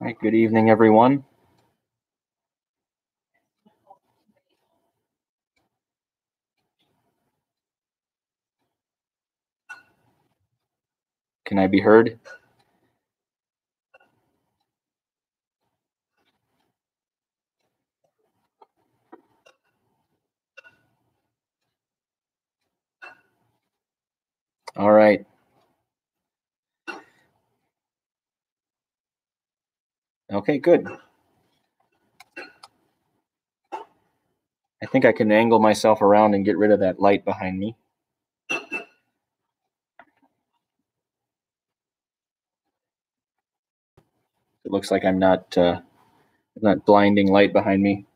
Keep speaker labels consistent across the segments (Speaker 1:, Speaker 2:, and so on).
Speaker 1: All right, good evening, everyone. Can I be heard? All right. Okay, good. I think I can angle myself around and get rid of that light behind me. It looks like I'm not uh, not blinding light behind me.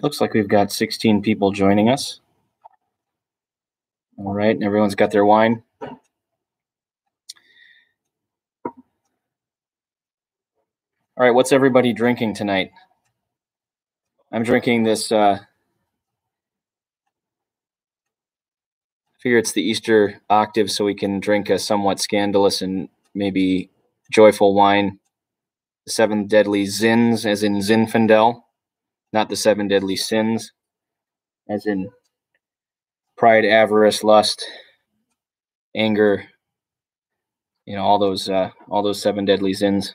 Speaker 1: It looks like we've got 16 people joining us. All right, everyone's got their wine. All right, what's everybody drinking tonight? I'm drinking this. Uh, I figure it's the Easter octave, so we can drink a somewhat scandalous and maybe joyful wine. The seven deadly zins, as in Zinfandel not the seven deadly sins, as in pride, avarice, lust, anger, you know, all those uh, all those seven deadly sins.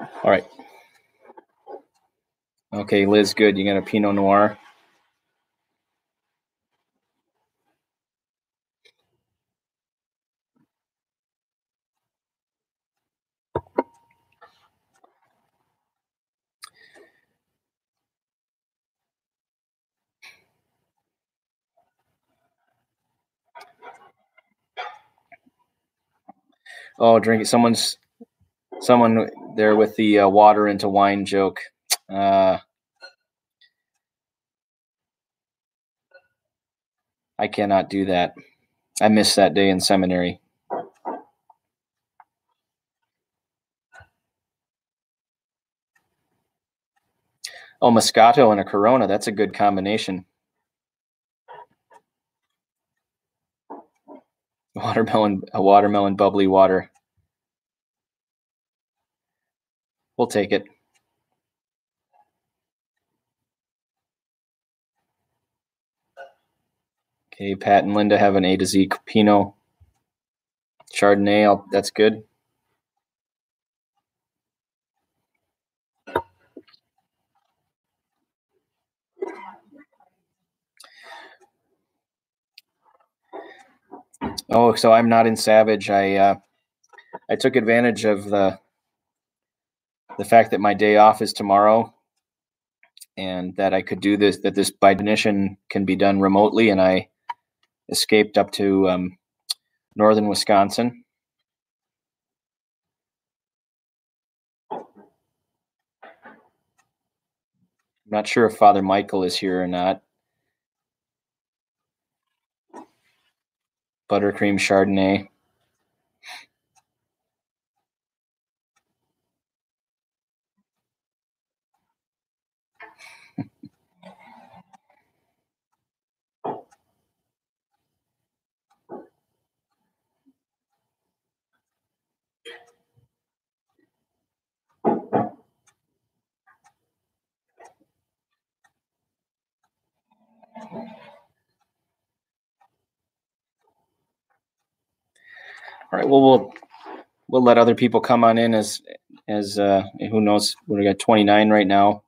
Speaker 1: All right. Okay, Liz, good. You got a Pinot Noir. Oh, drink it. Someone's someone there with the uh, water into wine joke. Uh, I cannot do that. I missed that day in seminary. Oh, Moscato and a Corona. That's a good combination. Watermelon, a watermelon bubbly water. We'll take it. Okay, Pat and Linda have an A to Z Pinot Chardonnay. I'll, that's good. Oh, so I'm not in Savage. I uh, I took advantage of the the fact that my day off is tomorrow and that I could do this, that this by definition can be done remotely. And I escaped up to um, northern Wisconsin. I'm not sure if Father Michael is here or not. Buttercream Chardonnay. All right. Well, we'll we'll let other people come on in as as uh, who knows. We got 29 right now,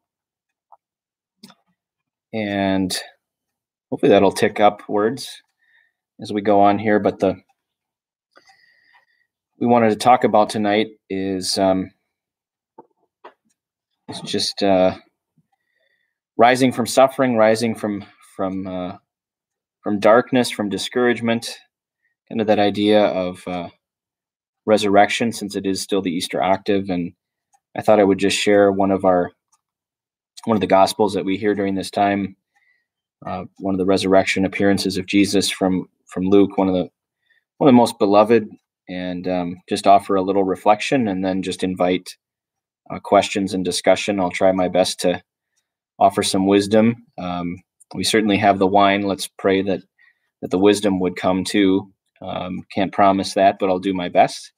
Speaker 1: and hopefully that'll tick upwards as we go on here. But the we wanted to talk about tonight is um, is just uh, rising from suffering, rising from from uh, from darkness, from discouragement, kind of that idea of uh, resurrection, since it is still the Easter octave. And I thought I would just share one of our one of the gospels that we hear during this time, uh, one of the resurrection appearances of Jesus from from Luke, one of the one of the most beloved, and um, just offer a little reflection, and then just invite uh, questions and discussion. I'll try my best to offer some wisdom. Um, we certainly have the wine. Let's pray that that the wisdom would come too. Um, can't promise that, but I'll do my best.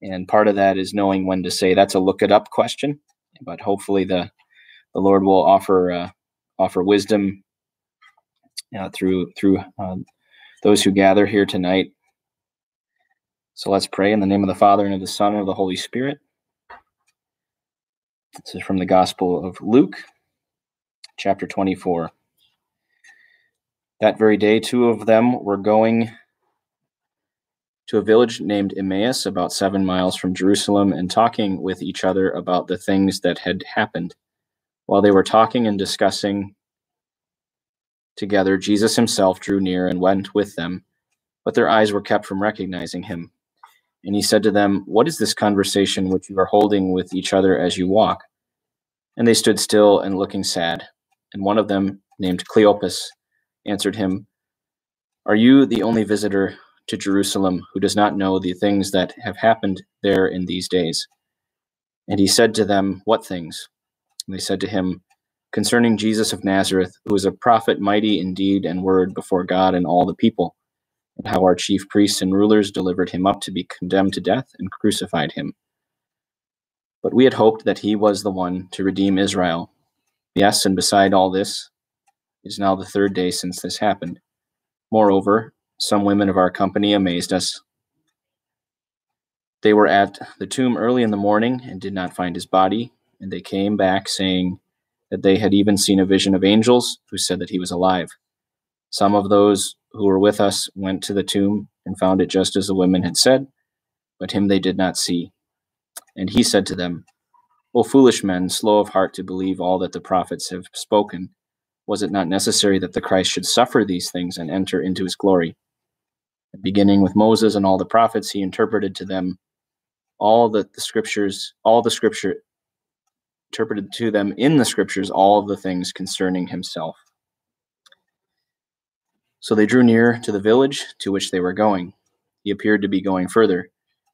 Speaker 1: And part of that is knowing when to say that's a look it up question. But hopefully the the Lord will offer uh, offer wisdom uh, through through uh, those who gather here tonight. So let's pray in the name of the Father and of the Son and of the Holy Spirit. This is from the Gospel of Luke, chapter 24. That very day, two of them were going to a village named Emmaus, about seven miles from Jerusalem, and talking with each other about the things that had happened. While they were talking and discussing together, Jesus himself drew near and went with them, but their eyes were kept from recognizing him. And he said to them, What is this conversation which you are holding with each other as you walk? And they stood still and looking sad. And one of them, named Cleopas, answered him, Are you the only visitor to Jerusalem who does not know the things that have happened there in these days? And he said to them, What things? And they said to him, Concerning Jesus of Nazareth, who is a prophet mighty in deed and word before God and all the people and how our chief priests and rulers delivered him up to be condemned to death and crucified him. But we had hoped that he was the one to redeem Israel. Yes, and beside all this, is now the third day since this happened. Moreover, some women of our company amazed us. They were at the tomb early in the morning and did not find his body, and they came back saying that they had even seen a vision of angels who said that he was alive. Some of those who were with us went to the tomb and found it just as the women had said, but him they did not see. And he said to them, O foolish men, slow of heart to believe all that the prophets have spoken, was it not necessary that the Christ should suffer these things and enter into his glory? Beginning with Moses and all the prophets, he interpreted to them all that the scriptures, all the scripture interpreted to them in the scriptures all of the things concerning himself. So they drew near to the village to which they were going. He appeared to be going further,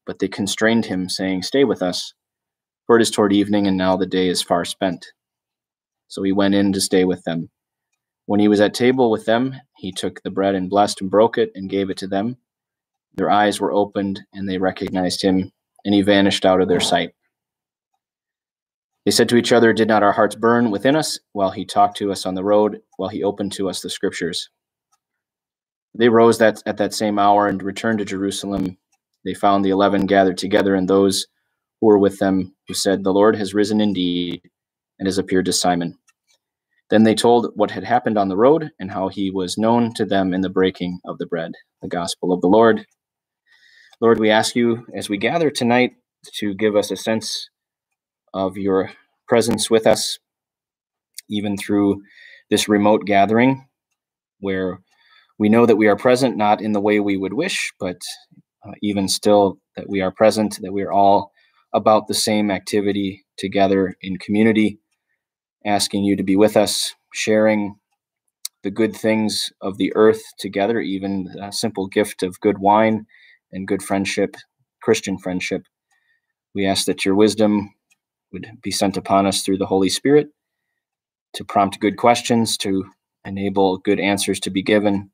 Speaker 1: but they constrained him, saying, Stay with us, for it is toward evening, and now the day is far spent. So he went in to stay with them. When he was at table with them, he took the bread and blessed and broke it and gave it to them. Their eyes were opened, and they recognized him, and he vanished out of their sight. They said to each other, Did not our hearts burn within us while he talked to us on the road, while he opened to us the scriptures? They rose that at that same hour and returned to Jerusalem. They found the eleven gathered together and those who were with them, who said, The Lord has risen indeed and has appeared to Simon. Then they told what had happened on the road and how he was known to them in the breaking of the bread. The gospel of the Lord. Lord, we ask you as we gather tonight to give us a sense of your presence with us, even through this remote gathering where we know that we are present not in the way we would wish, but uh, even still that we are present, that we are all about the same activity together in community, asking you to be with us, sharing the good things of the earth together, even a simple gift of good wine and good friendship, Christian friendship. We ask that your wisdom would be sent upon us through the Holy Spirit to prompt good questions, to enable good answers to be given,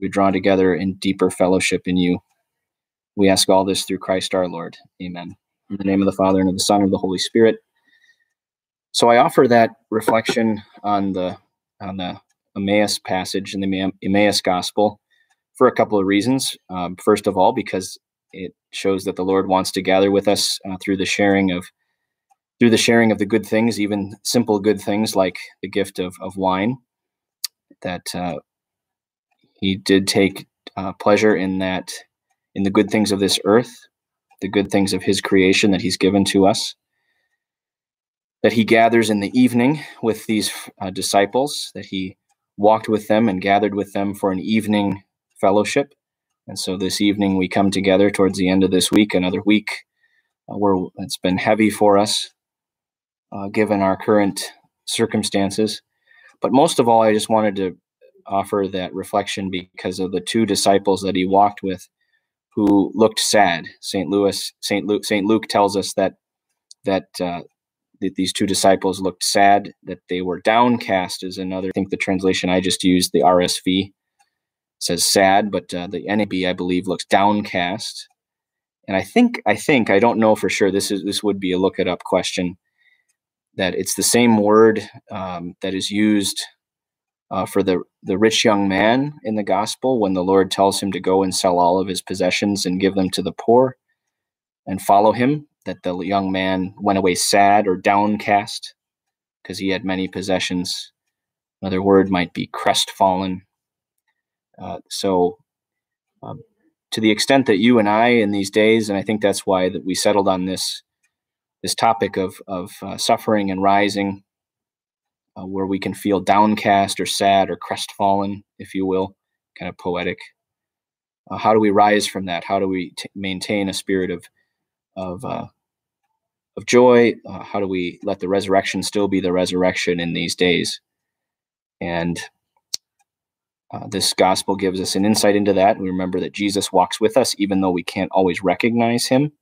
Speaker 1: we draw together in deeper fellowship in you. We ask all this through Christ our Lord. Amen. In the name of the Father and of the Son and of the Holy Spirit. So I offer that reflection on the on the Emmaus passage in the Emmaus Gospel for a couple of reasons. Um, first of all, because it shows that the Lord wants to gather with us uh, through the sharing of through the sharing of the good things, even simple good things like the gift of, of wine. That uh, He did take uh, pleasure in that in the good things of this earth, the good things of His creation that He's given to us. That He gathers in the evening with these uh, disciples. That He walked with them and gathered with them for an evening fellowship. And so this evening we come together towards the end of this week, another week uh, where it's been heavy for us, uh, given our current circumstances. But most of all, I just wanted to offer that reflection because of the two disciples that he walked with who looked sad. St. Louis, St. Luke, St. Luke tells us that that uh, that these two disciples looked sad, that they were downcast is another. I think the translation I just used, the RSV, says sad, but uh, the NAB I believe looks downcast. And I think I think I don't know for sure. This is this would be a look it up question. That it's the same word um, that is used uh, for the the rich young man in the gospel when the Lord tells him to go and sell all of his possessions and give them to the poor and follow him that the young man went away sad or downcast because he had many possessions. Another word might be crestfallen. Uh, so, um, to the extent that you and I, in these days, and I think that's why that we settled on this this topic of of uh, suffering and rising, uh, where we can feel downcast or sad or crestfallen, if you will, kind of poetic. Uh, how do we rise from that? How do we t- maintain a spirit of of uh, of joy? Uh, how do we let the resurrection still be the resurrection in these days? And uh, this gospel gives us an insight into that. We remember that Jesus walks with us, even though we can't always recognize him.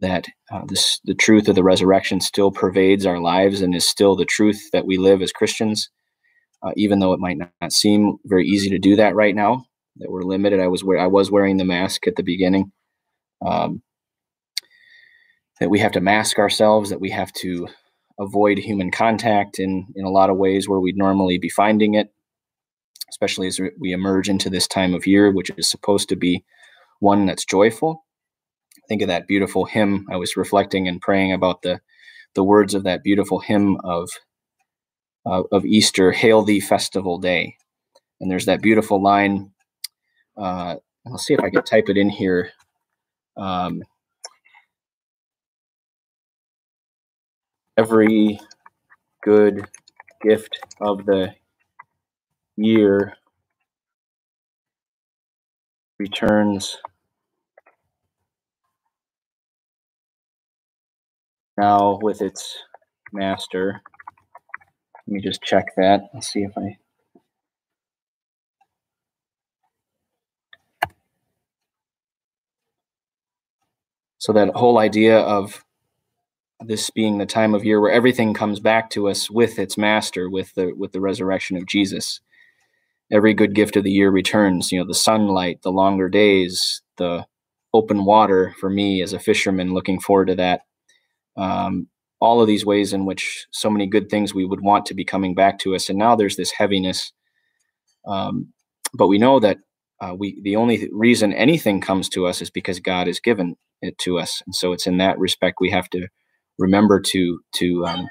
Speaker 1: That uh, this, the truth of the resurrection still pervades our lives and is still the truth that we live as Christians, uh, even though it might not seem very easy to do that right now. That we're limited. I was I was wearing the mask at the beginning. Um, that we have to mask ourselves, that we have to avoid human contact in, in a lot of ways where we'd normally be finding it, especially as we emerge into this time of year, which is supposed to be one that's joyful. Think of that beautiful hymn. I was reflecting and praying about the, the words of that beautiful hymn of, uh, of Easter, Hail Thee Festival Day. And there's that beautiful line. Uh, I'll see if I can type it in here. Um, every good gift of the year returns now with its master. Let me just check that. Let's see if I. So, that whole idea of this being the time of year where everything comes back to us with its master with the with the resurrection of jesus. Every good gift of the year returns you know the sunlight the longer days the open water for me as a fisherman looking forward to that. Um, all of these ways in which so many good things we would want to be coming back to us and now there's this heaviness. Um, but we know that uh, we the only reason anything comes to us is because god has given it to us and so it's in that respect we have to remember to to um,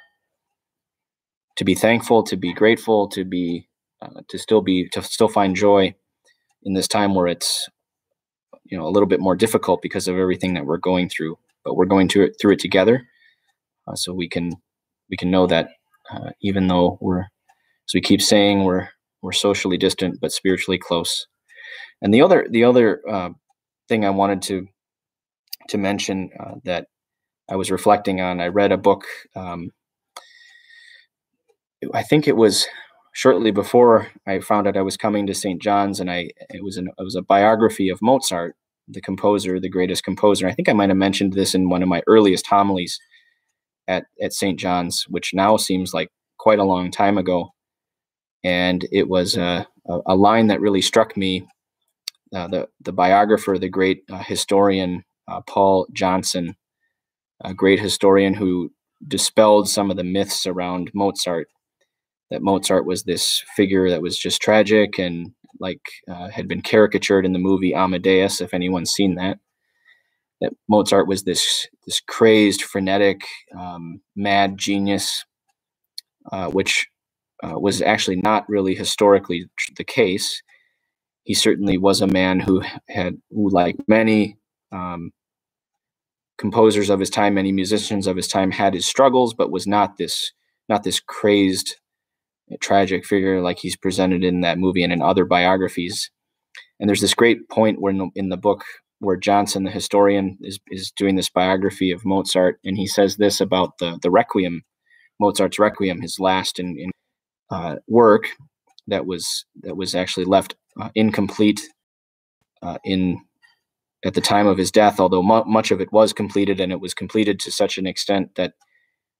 Speaker 1: to be thankful, to be grateful, to be uh, to still be to still find joy in this time where it's you know a little bit more difficult because of everything that we're going through. But we're going to, through it together, uh, so we can we can know that uh, even though we're as we keep saying we're we're socially distant but spiritually close. And the other the other uh, thing I wanted to to mention uh, that I was reflecting on. I read a book. Um, I think it was shortly before I found out I was coming to St. John's, and I it was an it was a biography of Mozart, the composer, the greatest composer. I think I might have mentioned this in one of my earliest homilies at at St. John's, which now seems like quite a long time ago. And it was a, a, line that really struck me. Uh, the the biographer, the great uh, historian uh, Paul Johnson, a great historian who dispelled some of the myths around Mozart. That Mozart was this figure that was just tragic and like uh, had been caricatured in the movie Amadeus, if anyone's seen that. that Mozart was this this crazed, frenetic, um, mad genius, uh, which uh, was actually not really historically the case. He certainly was a man who had, who like many um, composers of his time, many musicians of his time, had his struggles, but was not this not this crazed, tragic figure like he's presented in that movie and in other biographies. And there's this great point where in the, in the book where Johnson, the historian, is is doing this biography of Mozart, and he says this about the the Requiem, Mozart's Requiem, his last in, in uh, work that was that was actually left uh, incomplete uh, in at the time of his death, although mu- much of it was completed, and it was completed to such an extent that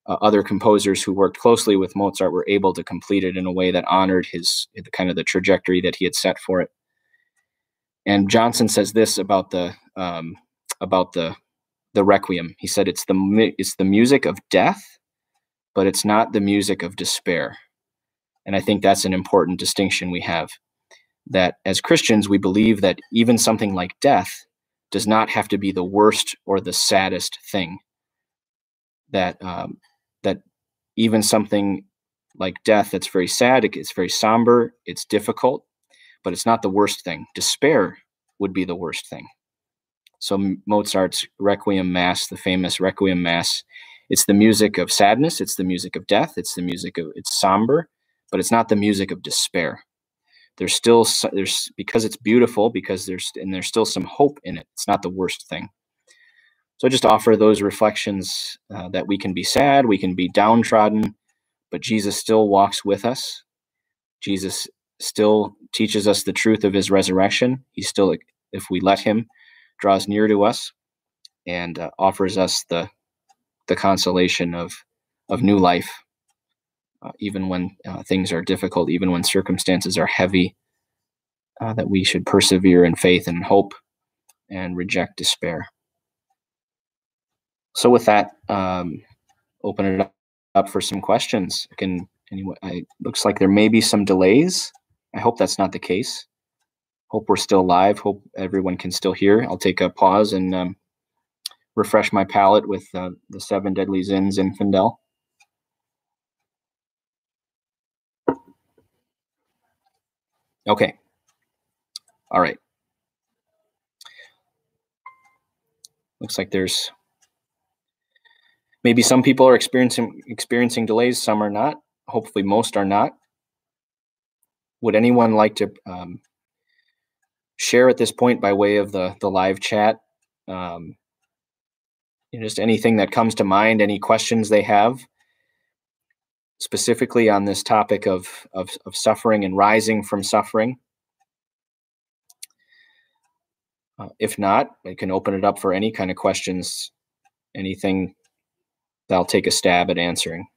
Speaker 1: uh, other composers who worked closely with Mozart were able to complete it in a way that honored his kind of the trajectory that he had set for it. And Johnson says this about the um, about the the Requiem. He said it's the it's the music of death, but it's not the music of despair. And I think that's an important distinction we have. That as Christians, we believe that even something like death does not have to be the worst or the saddest thing. That um, that even something like death that's very sad, it's very somber, it's difficult, but it's not the worst thing. Despair would be the worst thing. So Mozart's Requiem Mass, the famous Requiem Mass, it's the music of sadness, it's the music of death, it's the music of it's somber, but it's not the music of despair. There's still there's because it's beautiful because there's and there's still some hope in it. It's not the worst thing. So I just offer those reflections uh, that we can be sad, we can be downtrodden, but Jesus still walks with us. Jesus still teaches us the truth of his resurrection. He still, if we let him, draws near to us and uh, offers us the the consolation of of new life, uh, even when uh, things are difficult, even when circumstances are heavy. Uh, that we should persevere in faith and hope, and reject despair. So, with that, um, open it up for some questions. Can anyone? I, looks like there may be some delays. I hope that's not the case. Hope we're still live. Hope everyone can still hear. I'll take a pause and um, refresh my palate with uh, the seven deadly Zins Zinfandel. Okay. All right. Looks like there's maybe some people are experiencing experiencing delays, some are not. Hopefully most are not would anyone like to um, share at this point by way of the the live chat? Um, you know, just anything that comes to mind, any questions they have, specifically on this topic of of, of suffering and rising from suffering. Uh, if not, I can open it up for any kind of questions, anything that I'll take a stab at answering.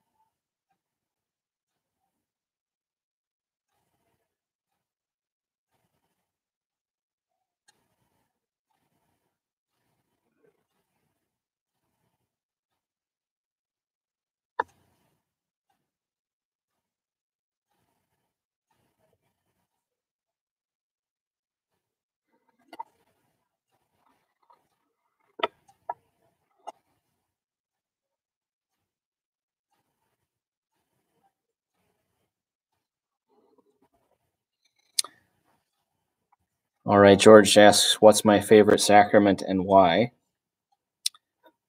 Speaker 1: All right, George asks, what's my favorite sacrament and why?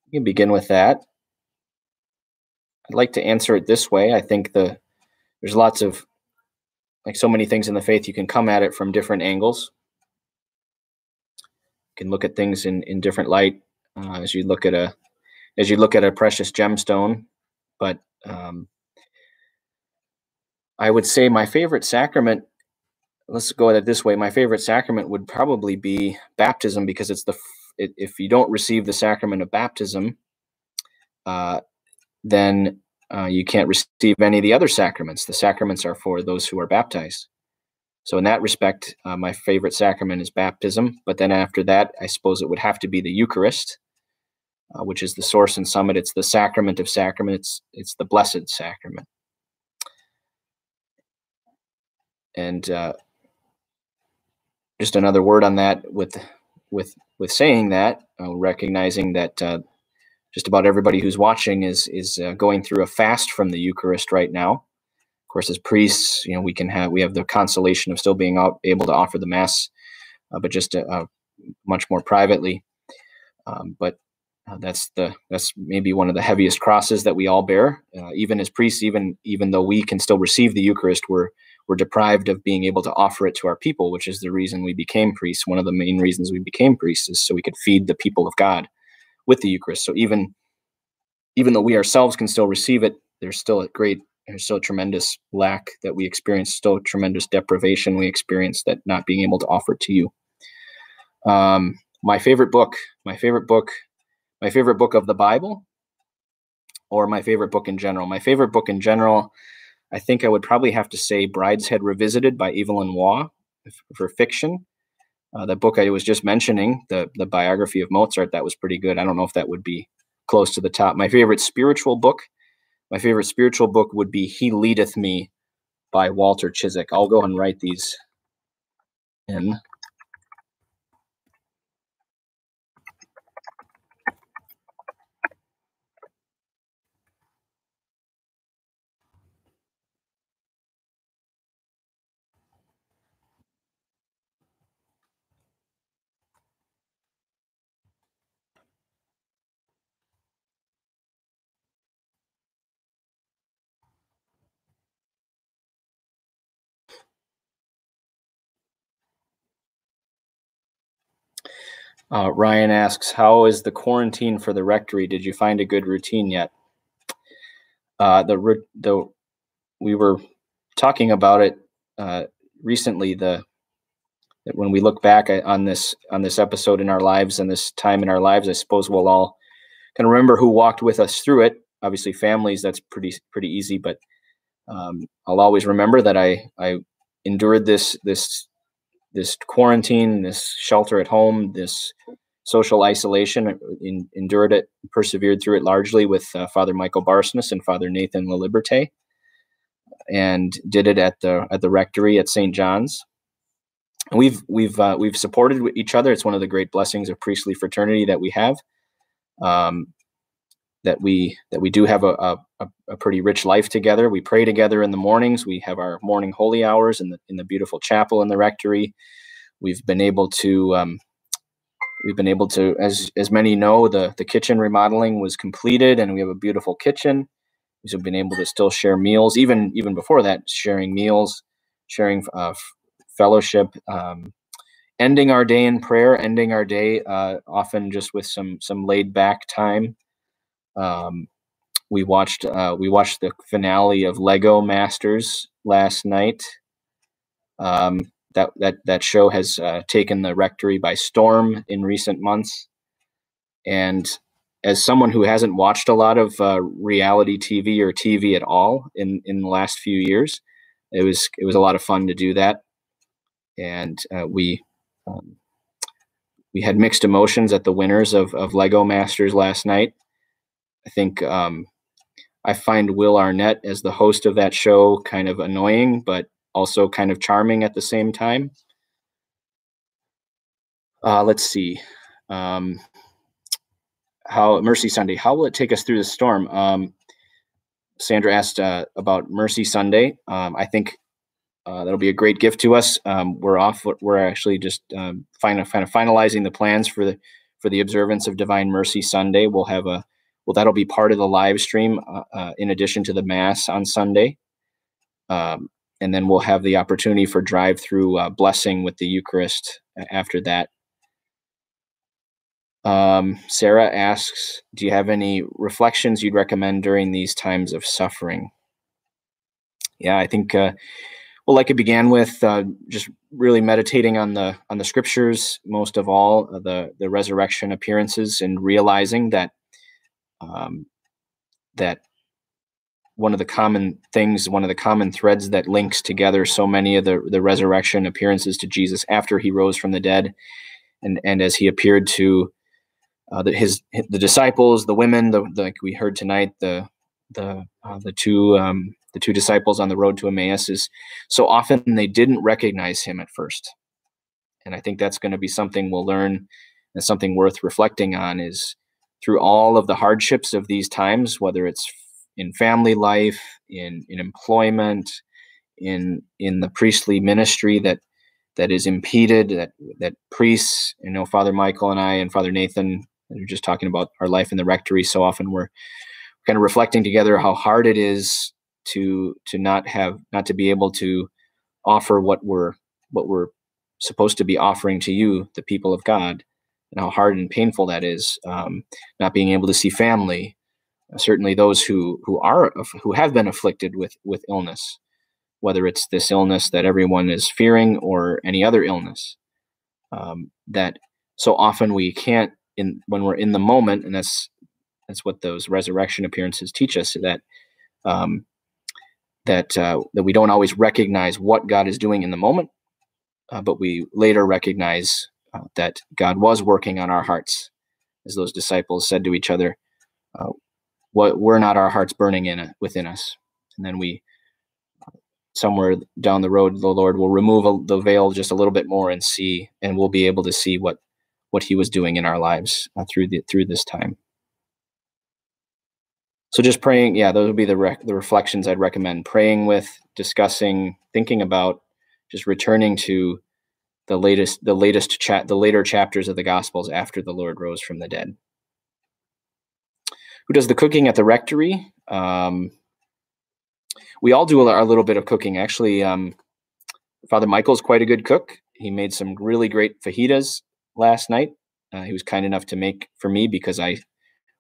Speaker 1: You can begin with that. I'd like to answer it this way. I think the there's lots of like so many things in the faith, you can come at it from different angles. You can look at things in, in different light uh, as you look at a as you look at a precious gemstone. But um, I would say my favorite sacrament let's go at it this way. My favorite sacrament would probably be baptism because it's the it, if you don't receive the sacrament of baptism, uh, then uh, you can't receive any of the other sacraments. The sacraments are for those who are baptized. So in that respect, uh, my favorite sacrament is baptism. But then after that, I suppose it would have to be the Eucharist, uh, which is the source and summit. It's the sacrament of sacraments. It's the blessed sacrament. And uh, just another word on that with with with saying that, uh, recognizing that uh, just about everybody who's watching is is uh, going through a fast from the Eucharist right now. Of course, as priests, you know, we can have we have the consolation of still being able to offer the mass, uh, but just uh, much more privately. Um, but uh, that's the that's maybe one of the heaviest crosses that we all bear, even as priests. Even even though we can still receive the Eucharist, we're we're deprived of being able to offer it to our people, which is the reason we became priests. One of the main reasons we became priests is so we could feed the people of God with the Eucharist. So even even though we ourselves can still receive it, there's still a great there's still a tremendous lack that we experience, still tremendous deprivation we experience that not being able to offer it to you. Um, my favorite book, my favorite book, my favorite book of the Bible, or my favorite book in general. My favorite book in general, I think I would probably have to say Brideshead Revisited by Evelyn Waugh for fiction. Uh, that book I was just mentioning, the the biography of Mozart, that was pretty good. I don't know if that would be close to the top. My favorite spiritual book, my favorite spiritual book would be He Leadeth Me by Walter Ciszek. I'll go and write these in. Uh, Ryan asks, "How is the quarantine for the rectory? Did you find a good routine yet?" Uh, the the we were talking about it uh, recently. The when we look back on this on this episode in our lives and this time in our lives, I suppose we'll all can remember who walked with us through it. Obviously, families that's pretty pretty easy, but um, I'll always remember that I I endured this this this quarantine, this shelter at home, this social isolation, uh, in, endured it, persevered through it largely with uh, Father Michael Barsness and Father Nathan LaLiberte, and did it at the at the rectory at St. John's. And we've we've uh, we've supported each other. It's one of the great blessings of priestly fraternity that we have. Um, that we that we do have a, a, a pretty rich life together. We pray together in the mornings. We have our morning holy hours in the in the beautiful chapel in the rectory. We've been able to um, we've been able to, as as many know, the the kitchen remodeling was completed, and we have a beautiful kitchen. We've been able to still share meals, even even before that, sharing meals, sharing uh, fellowship. Um, ending our day in prayer, ending our day uh, often just with some some laid back time um, we watched uh, we watched the finale of Lego Masters last night. Um, that that that show has uh, taken the rectory by storm in recent months, and as someone who hasn't watched a lot of uh, reality TV or TV at all in in the last few years, it was it was a lot of fun to do that, and uh, we. Um, we had mixed emotions at the winners of, of Lego Masters last night. I think um, I find Will Arnett as the host of that show kind of annoying, but also kind of charming at the same time. Uh, let's see. Um, how Mercy Sunday? How will it take us through the storm? Um, Sandra asked uh, about Mercy Sunday. Um, I think uh, that'll be a great gift to us. Um, we're off. We're actually just um, kind of finalizing the plans for the for the observance of Divine Mercy Sunday. We'll have a well, that'll be part of the live stream uh, uh, in addition to the mass on Sunday. Um, and then we'll have the opportunity for drive through uh, blessing with the Eucharist after that. Um, Sarah asks, Do you have any reflections you'd recommend during these times of suffering? Yeah, I think. Uh, well, like it began with, uh, just really meditating on the on the scriptures, most of all uh, the the resurrection appearances, and realizing that um, that one of the common things, one of the common threads that links together so many of the, the resurrection appearances to Jesus after he rose from the dead, and and as he appeared to uh, the, his the disciples, the women, the, the, like we heard tonight, the the uh, the two um, the two disciples on the road to Emmaus is so often they didn't recognize him at first, and I think that's going to be something we'll learn and something worth reflecting on is through all of the hardships of these times, whether it's in family life, in in employment, in in the priestly ministry that that is impeded, that that priests, you know, Father Michael and I and Father Nathan we are just talking about our life in the rectory. So often we're kind of reflecting together how hard it is to to not have not to be able to offer what we're what we're supposed to be offering to you, the people of God, and how hard and painful that is. Um, not being able to see family, uh, certainly those who who are who have been afflicted with with illness, whether it's this illness that everyone is fearing or any other illness. Um, that so often we can't in when we're in the moment, and that's that's what those resurrection appearances teach us that um, that uh, that we don't always recognize what God is doing in the moment, uh, but we later recognize uh, that God was working on our hearts, as those disciples said to each other, uh, "What were not our hearts burning in it, within us?" And then we, somewhere down the road, the Lord will remove a, the veil just a little bit more and see, and we'll be able to see what what He was doing in our lives uh, through the through this time. So just praying, yeah, those would be the rec- the reflections I'd recommend. Praying with, discussing, thinking about, just returning to the latest the latest chat the later chapters of the Gospels after the Lord rose from the dead. Who does the cooking at the rectory? Um, we all do our little bit of cooking. Actually, um, Father Michael's quite a good cook. He made some really great fajitas last night. Uh, he was kind enough to make for me because I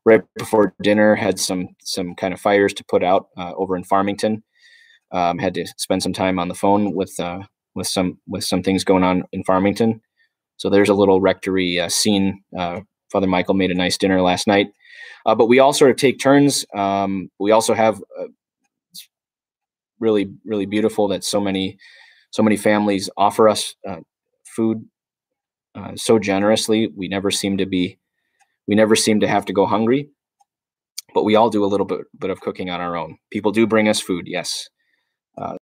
Speaker 1: right before dinner had some some kind of fires to put out uh, over in Farmington. Um, had to spend some time on the phone with uh, with some with some things going on in Farmington. So there's a little rectory uh, scene. Uh, Father Michael made a nice dinner last night, uh, but we all sort of take turns. Um, we also have uh, really really beautiful that so many so many families offer us food so generously. We never seem to be we never seem to have to go hungry, but we all do a little bit, bit of cooking on our own. People do bring us food, yes. Uh,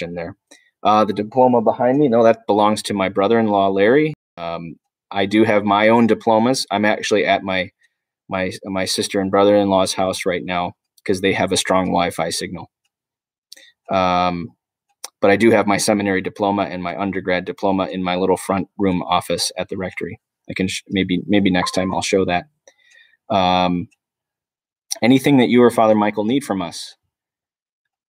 Speaker 1: in there. Uh, the diploma behind me, no, that belongs to my brother-in-law, Larry. Um, I do have my own diplomas. I'm actually at my my my sister and brother-in-law's house right now because they have a strong Wi-Fi signal. Um, but I do have my seminary diploma and my undergrad diploma in my little front room office at the rectory. I can sh- maybe maybe next time I'll show that. Um, anything that you or Father Michael need from us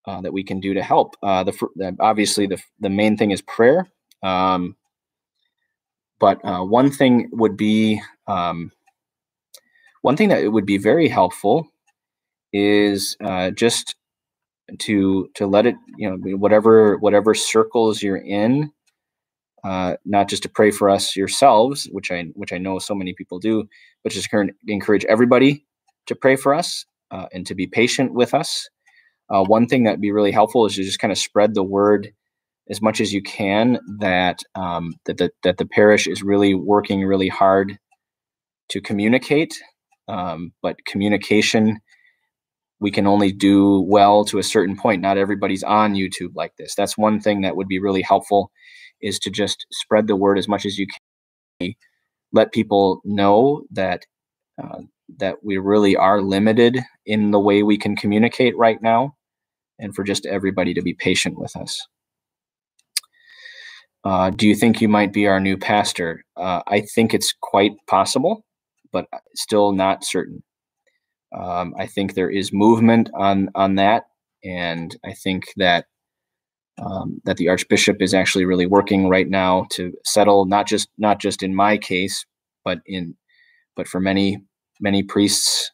Speaker 1: uh, that we can do to help. Uh, the, obviously the the main thing is prayer. Um, but uh, one thing would be um, one thing that it would be very helpful is uh, just to to let it you know whatever whatever circles you're in uh, not just to pray for us yourselves, which I which I know so many people do, but just encourage everybody to pray for us uh, and to be patient with us. Uh, one thing that'd be really helpful is to just kind of spread the word as much as you can that um, that the, that the parish is really working really hard to communicate, um, but communication we can only do well to a certain point. Not everybody's on YouTube like this. That's one thing that would be really helpful is to just spread the word as much as you can. Let people know that uh, that we really are limited in the way we can communicate right now, and for just everybody to be patient with us. Uh, do you think you might be our new pastor? Uh, I think it's quite possible, but still not certain. Um, I think there is movement on on that, and I think that um, that the archbishop is actually really working right now to settle not just not just in my case, but in but for many many priests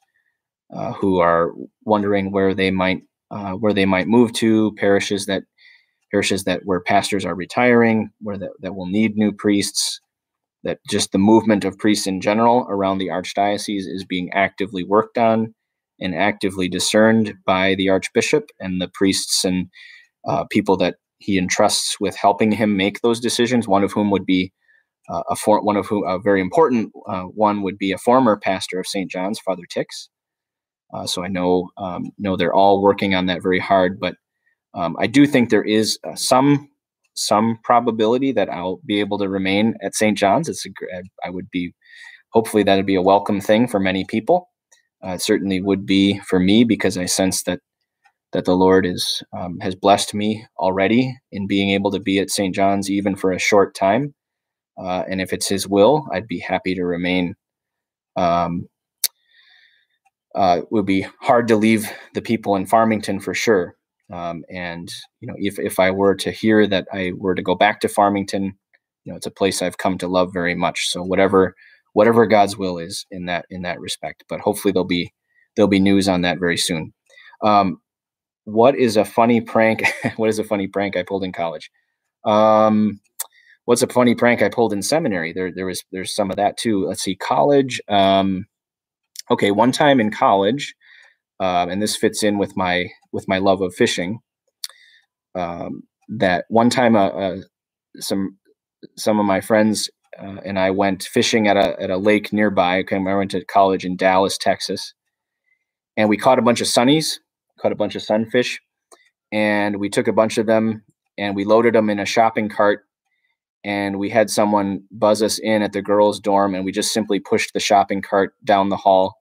Speaker 1: uh, who are wondering where they might uh, where they might move to parishes that parishes that where pastors are retiring, where that, that will need new priests. That just the movement of priests in general around the archdiocese is being actively worked on and actively discerned by the archbishop and the priests and uh, people that he entrusts with helping him make those decisions. One of whom would be uh, a for, one of whom a very important uh, one would be a former pastor of St. John's, Father Tix. Uh, so I know um, know they're all working on that very hard, but um, I do think there is uh, some some probability that I'll be able to remain at St. John's. It's a, I would be hopefully that'd be a welcome thing for many people. Uh, it certainly would be for me because I sense that that the Lord is um, has blessed me already in being able to be at St. John's even for a short time. Uh, and if it's His will, I'd be happy to remain. Um, uh, it would be hard to leave the people in Farmington for sure. Um, and you know, if if I were to hear that I were to go back to Farmington, you know, it's a place I've come to love very much. So whatever whatever God's will is in that in that respect. But hopefully there'll be there'll be news on that very soon. Um, what is a funny prank? what is a funny prank I pulled in college? Um, what's a funny prank I pulled in seminary? There there was there's some of that too. Let's see, college. Um, okay, one time in college, um, and this fits in with my with my love of fishing. Um, that one time, uh, uh, some some of my friends uh, and I went fishing at a at a lake nearby. Okay, I went to college in Dallas, Texas, and we caught a bunch of sunnies, caught a bunch of sunfish, and we took a bunch of them and we loaded them in a shopping cart. And we had someone buzz us in at the girls' dorm, and we just simply pushed the shopping cart down the hall,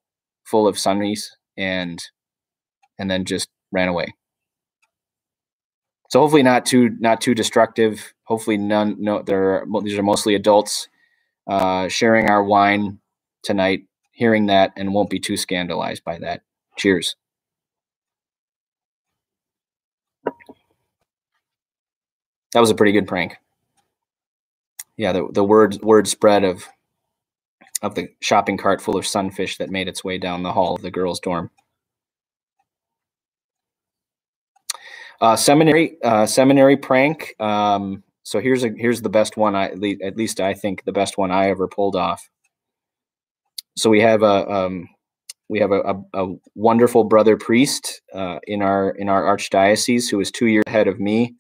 Speaker 1: full of sunnies, and and then just ran away. So hopefully not too not too destructive. Hopefully none. No, there. are, These are mostly adults uh, sharing our wine tonight, hearing that, and won't be too scandalized by that. Cheers. That was a pretty good prank. Yeah, the the word word spread of of the shopping cart full of sunfish that made its way down the hall of the girls' dorm. Uh, seminary uh, seminary prank. Um, so here's a here's the best one. I at least I think the best one I ever pulled off. So we have a um, we have a, a, a, wonderful brother priest uh, in our in our archdiocese who is two years ahead of me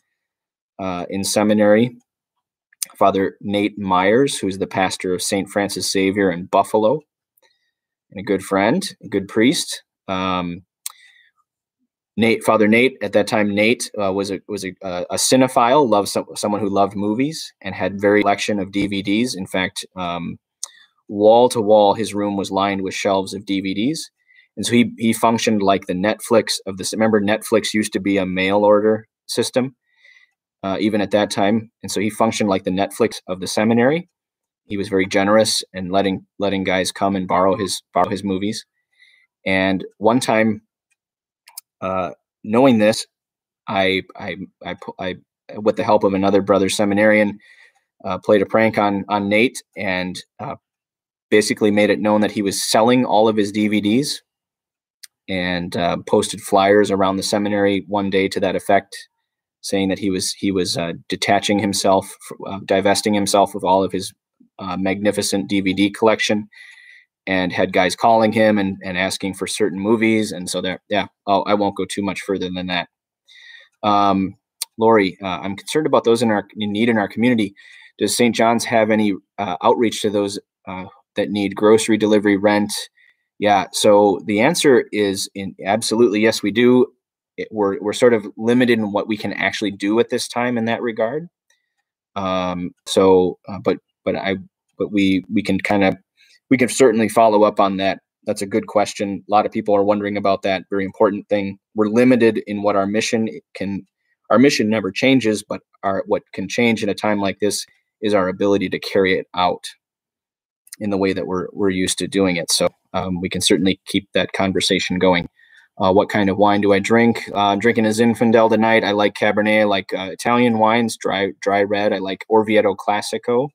Speaker 1: uh, in seminary. Father Nate Myers, who's the pastor of St. Francis Xavier in Buffalo, and a good friend, a good priest. Um, Nate, Father Nate, at that time, Nate uh, was a was a, a cinephile, loved some, someone who loved movies and had very collection of DVDs. In fact, um, wall to wall, his room was lined with shelves of DVDs, and so he he functioned like the Netflix of this. Remember, Netflix used to be a mail order system, uh, even at that time, and so he functioned like the Netflix of the seminary. He was very generous and letting letting guys come and borrow his borrow his movies. And one time, uh, knowing this, I, I, I, I, with the help of another brother seminarian, uh, played a prank on on Nate and uh, basically made it known that he was selling all of his DVDs and uh, posted flyers around the seminary one day to that effect, saying that he was he was uh, detaching himself, uh, divesting himself of all of his uh, magnificent DVD collection and had guys calling him and, and asking for certain movies. And so there, yeah, oh, I won't go too much further than that. Um, Lori, uh, I'm concerned about those in our in need in our community. Does St. John's have any uh, outreach to those uh, that need grocery delivery, rent? Yeah. So the answer is in absolutely yes, we do. It, we're we're sort of limited in what we can actually do at this time in that regard. Um, so, uh, but but I but we we can kind of we can certainly follow up on that. That's a good question. A lot of people are wondering about that. Very important thing. We're limited in what our mission can. Our mission never changes, but our what can change in a time like this is our ability to carry it out in the way that we're we're used to doing it. So um, we can certainly keep that conversation going. Uh, what kind of wine do I drink? Uh, I'm drinking a Zinfandel tonight. I like Cabernet. I like uh, Italian wines, dry dry red. I like Orvieto Classico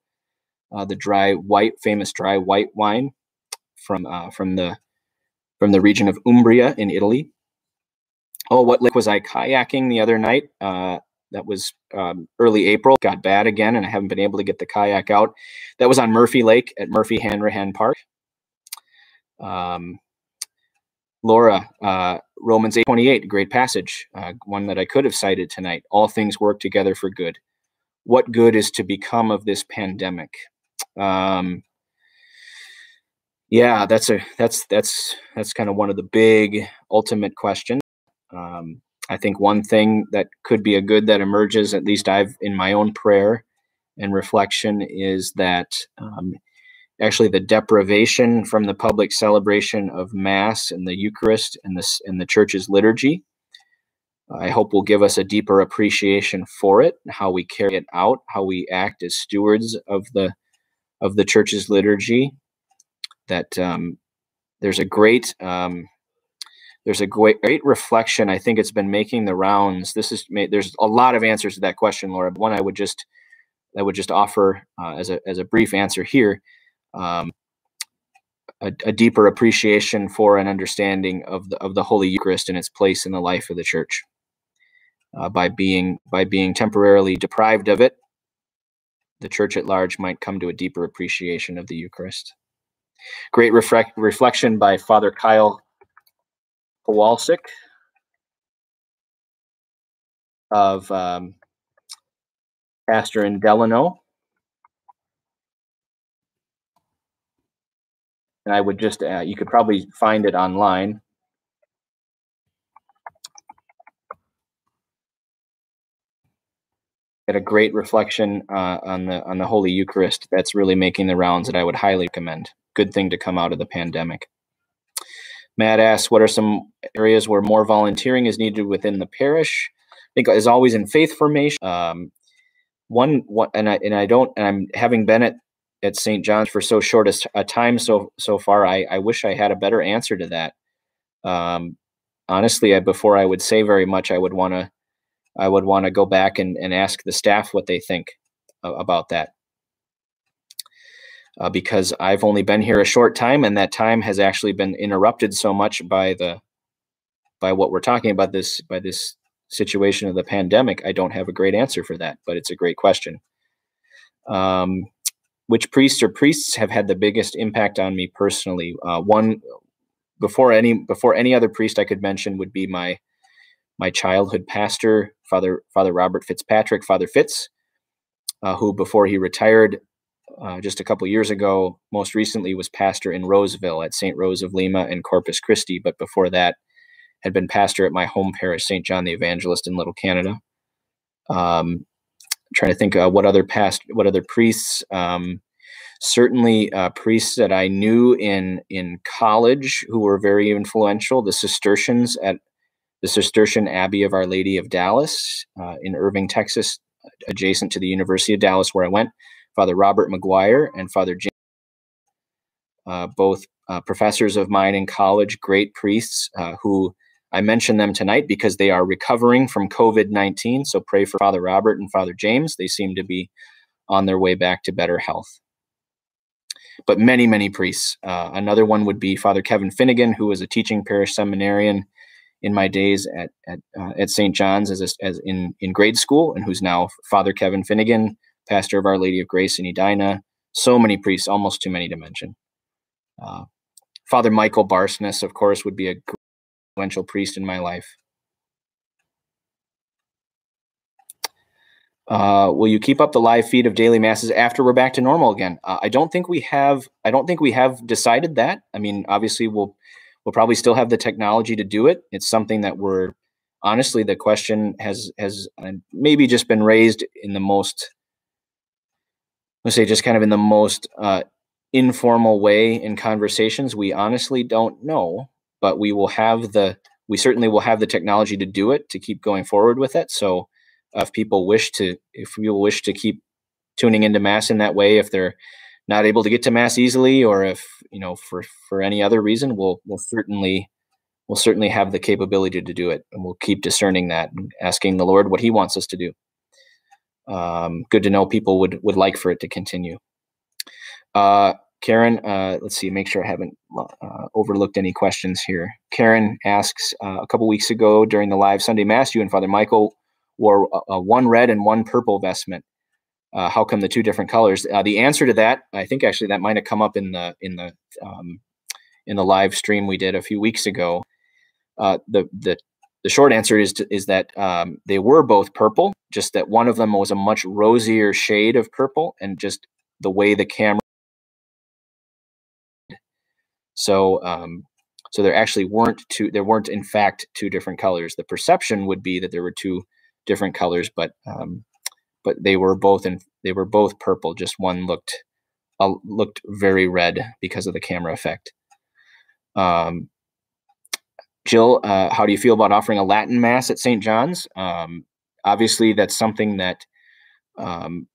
Speaker 1: uh, the dry white, famous dry white wine from uh, from the from the region of Umbria in Italy. Oh, what lake was I kayaking the other night? Uh, that was um, early April. Got bad again, and I haven't been able to get the kayak out. That was on Murphy Lake at Murphy Hanrehan Park. Um, Laura, uh, Romans 8:28, great passage, uh, one that I could have cited tonight. All things work together for good. What good is to become of this pandemic? Um, yeah, that's a that's that's that's kind of one of the big ultimate questions. Um, I think one thing that could be a good that emerges, at least I've in my own prayer and reflection, is that um, actually the deprivation from the public celebration of Mass and the Eucharist and the, and the church's liturgy, I hope will give us a deeper appreciation for it, how we carry it out, how we act as stewards of the of the church's liturgy. That um, there's a great um, there's a great, great reflection. I think it's been making the rounds. This is there's a lot of answers to that question, Laura. One I would just I would just offer uh, as a as a brief answer here. Um, a, a, deeper appreciation for and understanding of the of the Holy Eucharist and its place in the life of the Church. Uh, by being by being temporarily deprived of it, the Church at large might come to a deeper appreciation of the Eucharist. Great reflect, reflection by Father Kyle Kowalczyk of um, Pastor in Delano. And I would just, uh, you could probably find it online. Get a great reflection uh, on the on the Holy Eucharist. That's really making the rounds that I would highly recommend. Good thing to come out of the pandemic. Matt asks, what are some areas where more volunteering is needed within the parish? I think as always in faith formation. Um, one, one, and I and I don't, and I'm having been at at St. John's for so short a, time so so far. I I wish I had a better answer to that. Um, honestly, I, before I would say very much, I would want to I would want to go back and, and ask the staff what they think about that uh, because I've only been here a short time, and that time has actually been interrupted so much by the by what we're talking about this by this situation of the pandemic. I don't have a great answer for that, but it's a great question. Um, which priests or priests have had the biggest impact on me personally? Uh, one before any before any other priest I could mention would be my my childhood pastor, Father Father Robert Fitzpatrick, Father Fitz, uh, who before he retired uh, just a couple years ago. Most recently was pastor in Roseville at St. Rose of Lima and Corpus Christi, but before that had been pastor at my home parish, St. John the Evangelist in Little Canada. Um, trying to think uh, what other past what other priests. Um, certainly, uh, priests that I knew in in college who were very influential. The Cistercians at the Cistercian Abbey of Our Lady of Dallas uh, in Irving, Texas, adjacent to the University of Dallas, where I went. Father Robert McGuire and Father James, uh, both uh, professors of mine in college, great priests uh, who I mention them tonight because they are recovering from COVID 19. So pray for Father Robert and Father James. They seem to be on their way back to better health. But many, many priests. Uh, another one would be Father Kevin Finnegan, who was a teaching parish seminarian in my days at at, uh, at St. John's as, a, as in in grade school, and who's now Father Kevin Finnegan, pastor of Our Lady of Grace in Edina. So many priests, almost too many to mention. Uh, Father Michael Barsness, of course, would be a influential priest in my life. Uh, will you keep up the live feed of daily masses after we're back to normal again? Uh, I don't think we have. I don't think we have decided that. I mean, obviously, we'll we'll probably still have the technology to do it. It's something that we're honestly the question has has uh, maybe just been raised in the most let's say just kind of in the most uh, informal way in conversations we honestly don't know but we will have the we certainly will have the technology to do it to keep going forward with it so uh, if people wish to if people wish to keep tuning into mass in that way if they're not able to get to mass easily or if you know for for any other reason we'll we'll certainly we'll certainly have the capability to do it and we'll keep discerning that and asking the lord what he wants us to do um, good to know people would would like for it to continue. Uh, Karen, uh, let's see, make sure I haven't uh, overlooked any questions here. Karen asks, uh, a couple weeks ago during the live Sunday Mass, you and Father Michael wore one red and one purple vestment. Uh, how come the two different colors? Uh, the answer to that, I think actually that might have come up in the in the um, in the live stream we did a few weeks ago. the the the short answer is to, is that um, they were both purple, just that one of them was a much rosier shade of purple, and just the way the camera. So, um, So there actually weren't two. There weren't in fact two different colors. The perception would be that there were two different colors, but um, but they were both in they were both purple. Just one looked uh, looked very red because of the camera effect. Um, Jill, uh, how do you feel about offering a Latin Mass at St. John's? Um, obviously, that's something that um,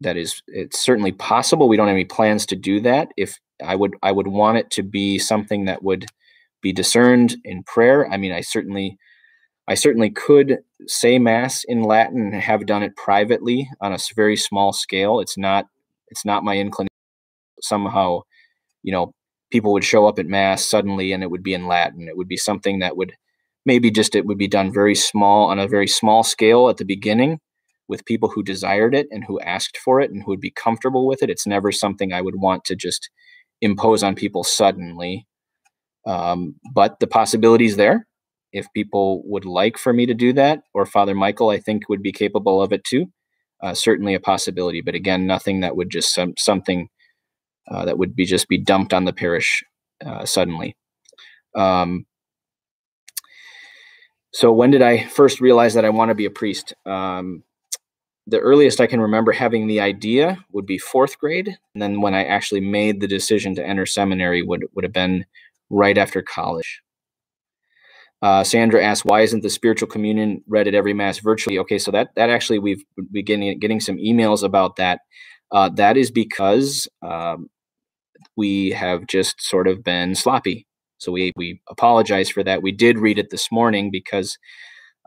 Speaker 1: that is it's certainly possible. We don't have any plans to do that. If I would, I would want it to be something that would be discerned in prayer. I mean, I certainly, I certainly could say Mass in Latin and have done it privately on a very small scale. It's not, it's not my inclination. Somehow, you know, people would show up at mass suddenly and it would be in latin it would be something that would maybe just it would be done very small on a very small scale at the beginning with people who desired it and who asked for it and who would be comfortable with it it's never something i would want to just impose on people suddenly um, but the possibility is there if people would like for me to do that or father michael i think would be capable of it too uh, certainly a possibility but again nothing that would just some, something uh, that would be just be dumped on the parish uh, suddenly. Um, so when did I first realize that I want to be a priest? Um, the earliest I can remember having the idea would be fourth grade, and then when I actually made the decision to enter seminary would would have been right after college. Uh, Sandra asked, "Why isn't the spiritual communion read at every mass virtually?" Okay, so that that actually we've been getting, getting some emails about that. Uh, that is because um, we have just sort of been sloppy. So we we apologize for that. We did read it this morning because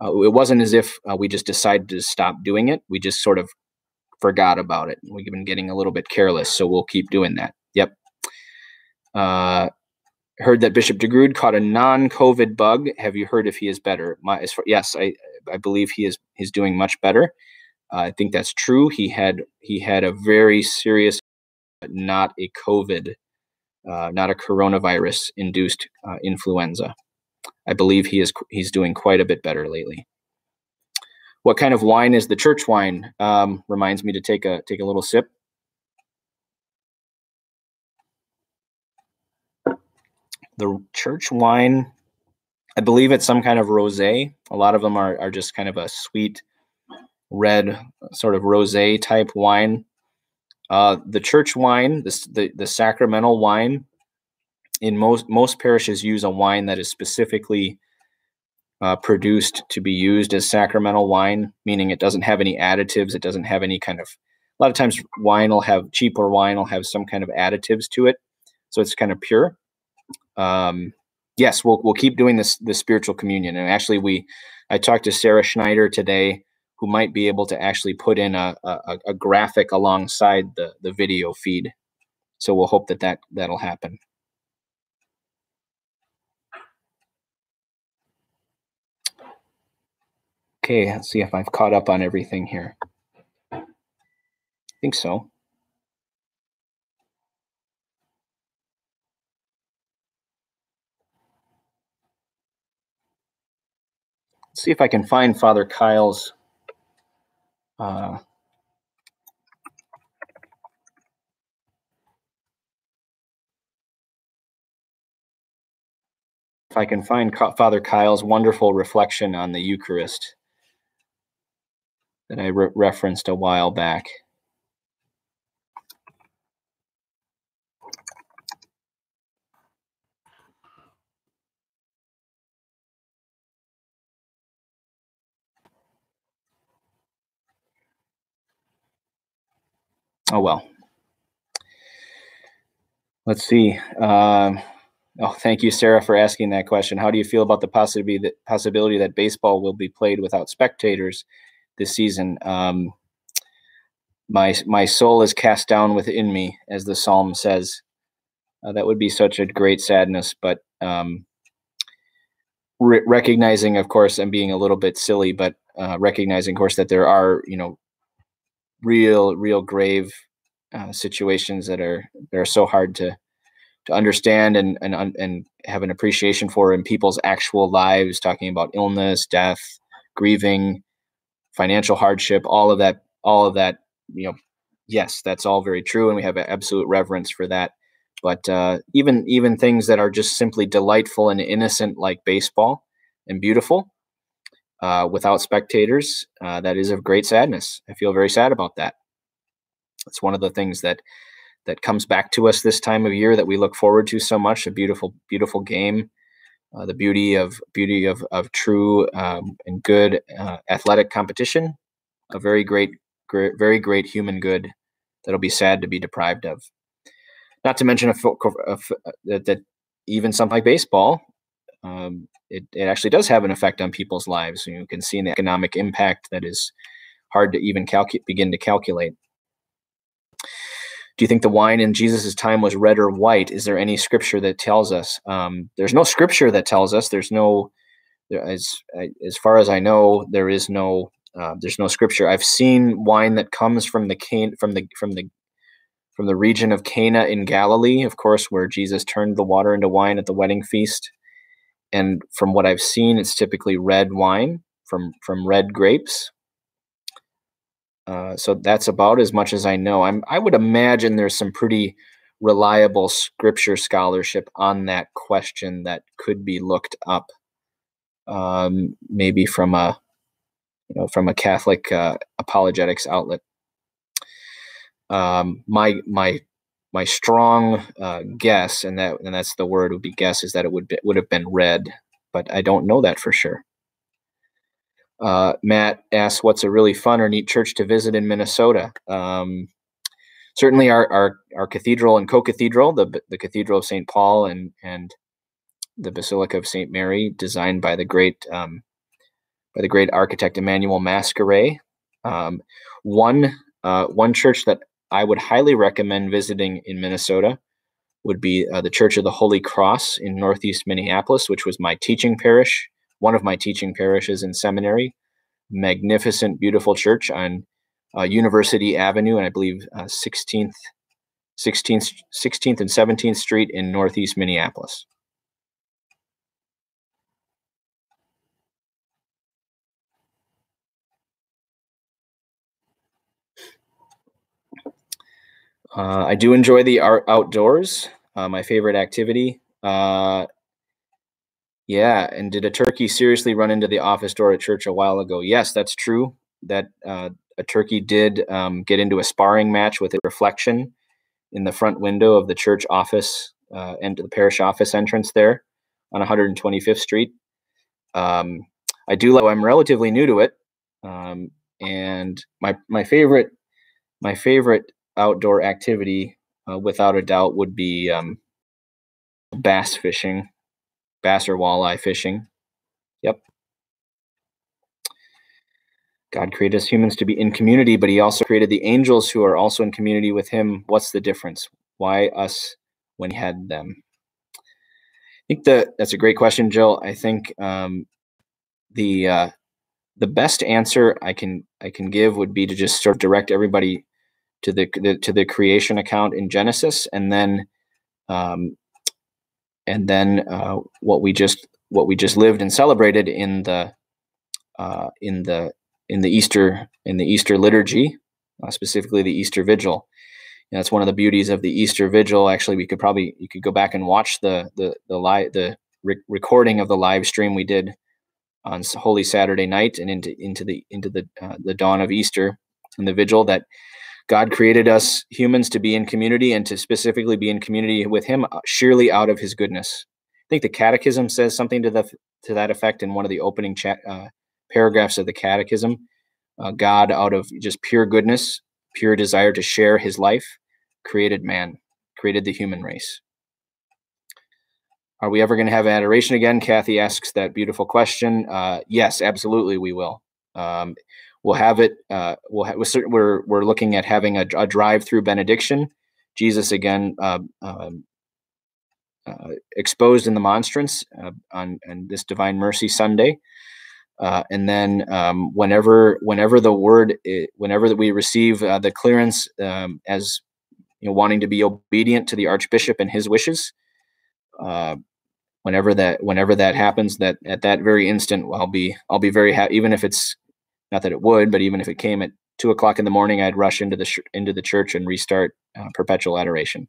Speaker 1: uh, it wasn't as if uh, we just decided to stop doing it. We just sort of forgot about it. We've been getting a little bit careless, so we'll keep doing that. Yep. Uh, heard that Bishop DeGrood caught a non-COVID bug. Have you heard if he is better? My, far, yes, I I believe he is he's doing much better. I think that's true. He had he had a very serious but not a COVID, uh, not a coronavirus induced uh, influenza. I believe he is he's doing quite a bit better lately. What kind of wine is the church wine? Um, reminds me to take a take a little sip. The church wine, I believe it's some kind of rosé. A lot of them are are just kind of a sweet red sort of rosé type wine. Uh, the church wine, the, the, the sacramental wine, in most most parishes use a wine that is specifically uh, produced to be used as sacramental wine, meaning it doesn't have any additives. It doesn't have any kind of. A lot of times, wine will have cheaper wine will have some kind of additives to it, so it's kind of pure. Um, yes, we'll we'll keep doing this the spiritual communion, and actually, we I talked to Sarah Schneider today who might be able to actually put in a, a, a graphic alongside the, the video feed. So we'll hope that, that that'll happen. Okay, let's see if I've caught up on everything here. I think so. Let's see if I can find Father Kyle's uh, if I can find Father Kyle's wonderful reflection on the Eucharist that I re referenced a while back. Oh well. Let's see. Um, oh, thank you, Sarah, for asking that question. How do you feel about the possibility that possibility that baseball will be played without spectators this season? Um, my my soul is cast down within me, as the psalm says. Uh, that would be such a great sadness, but um, re recognizing, of course, I'm being a little bit silly, but uh, recognizing, of course, that there are you know real, real grave uh, situations that are that are so hard to to understand and and and have an appreciation for in people's actual lives. Talking about illness, death, grieving, financial hardship, all of that, all of that. You know, yes, that's all very true, and we have an absolute reverence for that. but uh, even even things that are just simply delightful and innocent, like baseball and beautiful, uh, without spectators, uh, that is of great sadness. I feel very sad about that. It's one of the things that that comes back to us this time of year that we look forward to so much. A beautiful, beautiful game, uh, the beauty of beauty of of true um, and good uh, athletic competition, a very great, great, very great human good that'll be sad to be deprived of. Not to mention a, a, a, that, that even something like baseball, um, it, it actually does have an effect on people's lives. You can see the economic impact that is hard to even calculate, begin to calculate. Do you think the wine in Jesus' time was red or white? Is there any scripture that tells us? Um, there's no scripture that tells us. There's no, there, as as far as I know, there is no uh, there's no scripture. I've seen wine that comes from the Can from the from the from the region of Cana in Galilee, of course, where Jesus turned the water into wine at the wedding feast. And from what I've seen, it's typically red wine from from red grapes. Uh, so that's about as much as I know. I'm I would imagine there's some pretty reliable scripture scholarship on that question that could be looked up, um, maybe from a you know, from a Catholic uh, apologetics outlet. Um, my my my strong uh, guess, and that and that's the word would be guess, is that it would be, would have been red, but I don't know that for sure. Uh, Matt asks, "What's a really fun or neat church to visit in Minnesota?" Um, certainly, our, our our cathedral and co-cathedral, the the Cathedral of St. Paul and and the Basilica of St. Mary, designed by the great um, by the great architect Emmanuel Masqueray. Um, one uh, one church that I would highly recommend visiting in Minnesota would be uh, the Church of the Holy Cross in Northeast Minneapolis, which was my teaching parish, one of my teaching parishes in seminary. Magnificent, beautiful church on uh, University Avenue, and I believe uh, 16th, 16th, 16th and 17th Street in Northeast Minneapolis. Uh, I do enjoy the art outdoors. Uh, my favorite activity. Yeah, and did a turkey seriously run into the office door at church a while ago? Yes, that's true. That uh, a turkey did um, get into a sparring match with a reflection in the front window of the church office uh, and the parish office entrance there on 125th Street. Um, I do. I'm relatively new to it, um, and my my favorite my favorite outdoor activity, uh, without a doubt, would be um, bass fishing, bass or walleye fishing. Yep. God created us humans to be in community, but He also created the angels who are also in community with Him. What's the difference? Why us when He had them? I think that that's a great question, Jill. I think um, the uh, the best answer I can I can give would be to just sort of direct everybody to the, the to the creation account in Genesis, and then um, and then uh, what we just what we just lived and celebrated in the uh, in the in the Easter in the Easter liturgy, uh, specifically the Easter Vigil. And that's one of the beauties of the Easter Vigil. Actually, we could probably you could go back and watch the the the live the re- recording of the live stream we did on Holy Saturday night and into into the into the uh, the dawn of Easter and the vigil that God created us humans to be in community and to specifically be in community with Him, uh, surely out of His goodness. I think the Catechism says something to the to that effect in one of the opening chat, uh, paragraphs of the Catechism. Uh, God, out of just pure goodness, pure desire to share His life, created man, created the human race. Are we ever going to have adoration again? Kathy asks that beautiful question. Uh, yes, absolutely, we will. Um, We'll have it. Uh, we'll ha- we're we're looking at having a, a drive-through benediction. Jesus again uh, uh, exposed in the monstrance uh, on, on this Divine Mercy Sunday, uh, and then um, whenever whenever the word whenever we receive uh, the clearance um, as you know wanting to be obedient to the Archbishop and his wishes whenever that whenever that happens that at that very instant i'll be i'll be very happy even if it's not that it would, but even if it came at two o'clock in the morning, I'd rush into the sh- into the church and restart uh, perpetual adoration.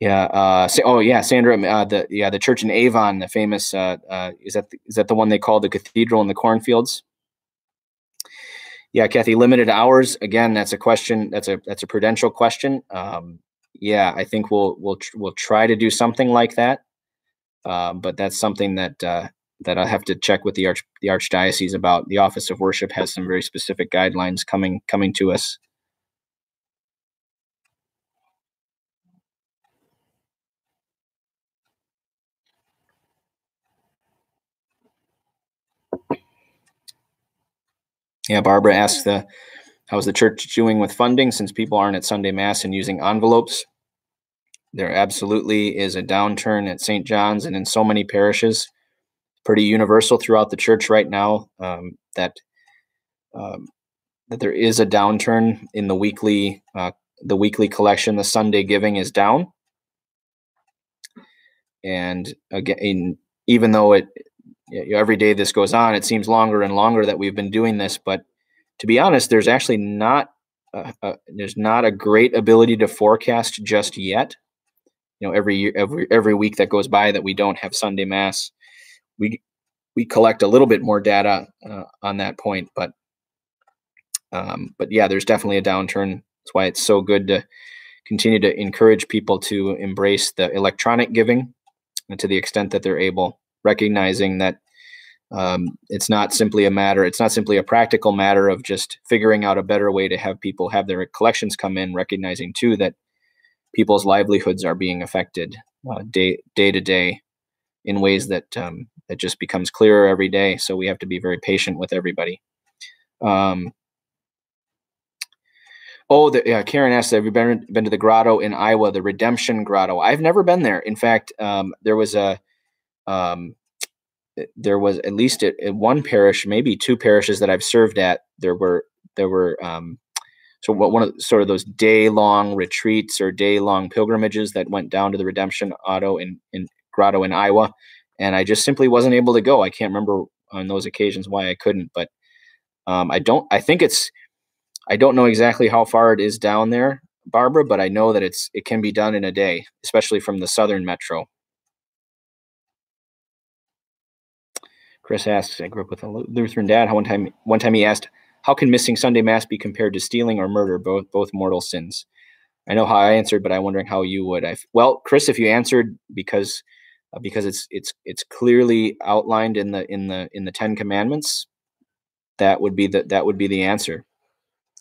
Speaker 1: Yeah. Uh, oh, yeah, Sandra. Uh, the yeah, the church in Avon, the famous. Uh, uh, is that the, is that the one they call the cathedral in the cornfields? Yeah, Kathy. Limited hours. Again, that's a question. That's a that's a prudential question. Um, yeah, I think we'll we'll we'll try to do something like that. Uh, but that's something that uh, that I'll have to check with the arch the archdiocese about. The Office of Worship has some very specific guidelines coming coming to us. Yeah, Barbara asked the how's the church doing with funding since people aren't at Sunday Mass and using envelopes? There absolutely is a downturn at St. John's and in so many parishes, pretty universal throughout the church right now. Um, that um, that there is a downturn in the weekly uh, the weekly collection. The Sunday giving is down, and again, even though it you know, every day this goes on, it seems longer and longer that we've been doing this. But to be honest, there's actually not uh, uh, there's not a great ability to forecast just yet. You know, every year, every every week that goes by that we don't have Sunday Mass, we we collect a little bit more data uh, on that point. But um, but yeah, there's definitely a downturn. That's why it's so good to continue to encourage people to embrace the electronic giving, and to the extent that they're able recognizing that um, it's not simply a matter it's not simply a practical matter of just figuring out a better way to have people have their collections come in recognizing too that people's livelihoods are being affected uh, day day to day in ways that um, that just becomes clearer every day so we have to be very patient with everybody. Um, oh the, karen asked have you been, been to the grotto in iowa the redemption grotto? I've never been there. In fact um, there was a um, there was at least at, one parish, maybe two parishes that I've served at. There were there were um, so what one of sort of those day long retreats or day long pilgrimages that went down to the Redemption Grotto in in Grotto in Iowa, and I just simply wasn't able to go. I can't remember on those occasions why I couldn't, but um, I don't. I think it's. I don't know exactly how far it is down there, Barbara, but I know that it's it can be done in a day, especially from the southern metro. Chris asks, I grew up with a Lutheran dad. How one time one time he asked, How can missing Sunday Mass be compared to stealing or murder, both both mortal sins? I know how I answered, but I'm wondering how you would. I well, Chris, if you answered because uh, because it's it's it's clearly outlined in the in the in the Ten Commandments, that would be the that would be the answer.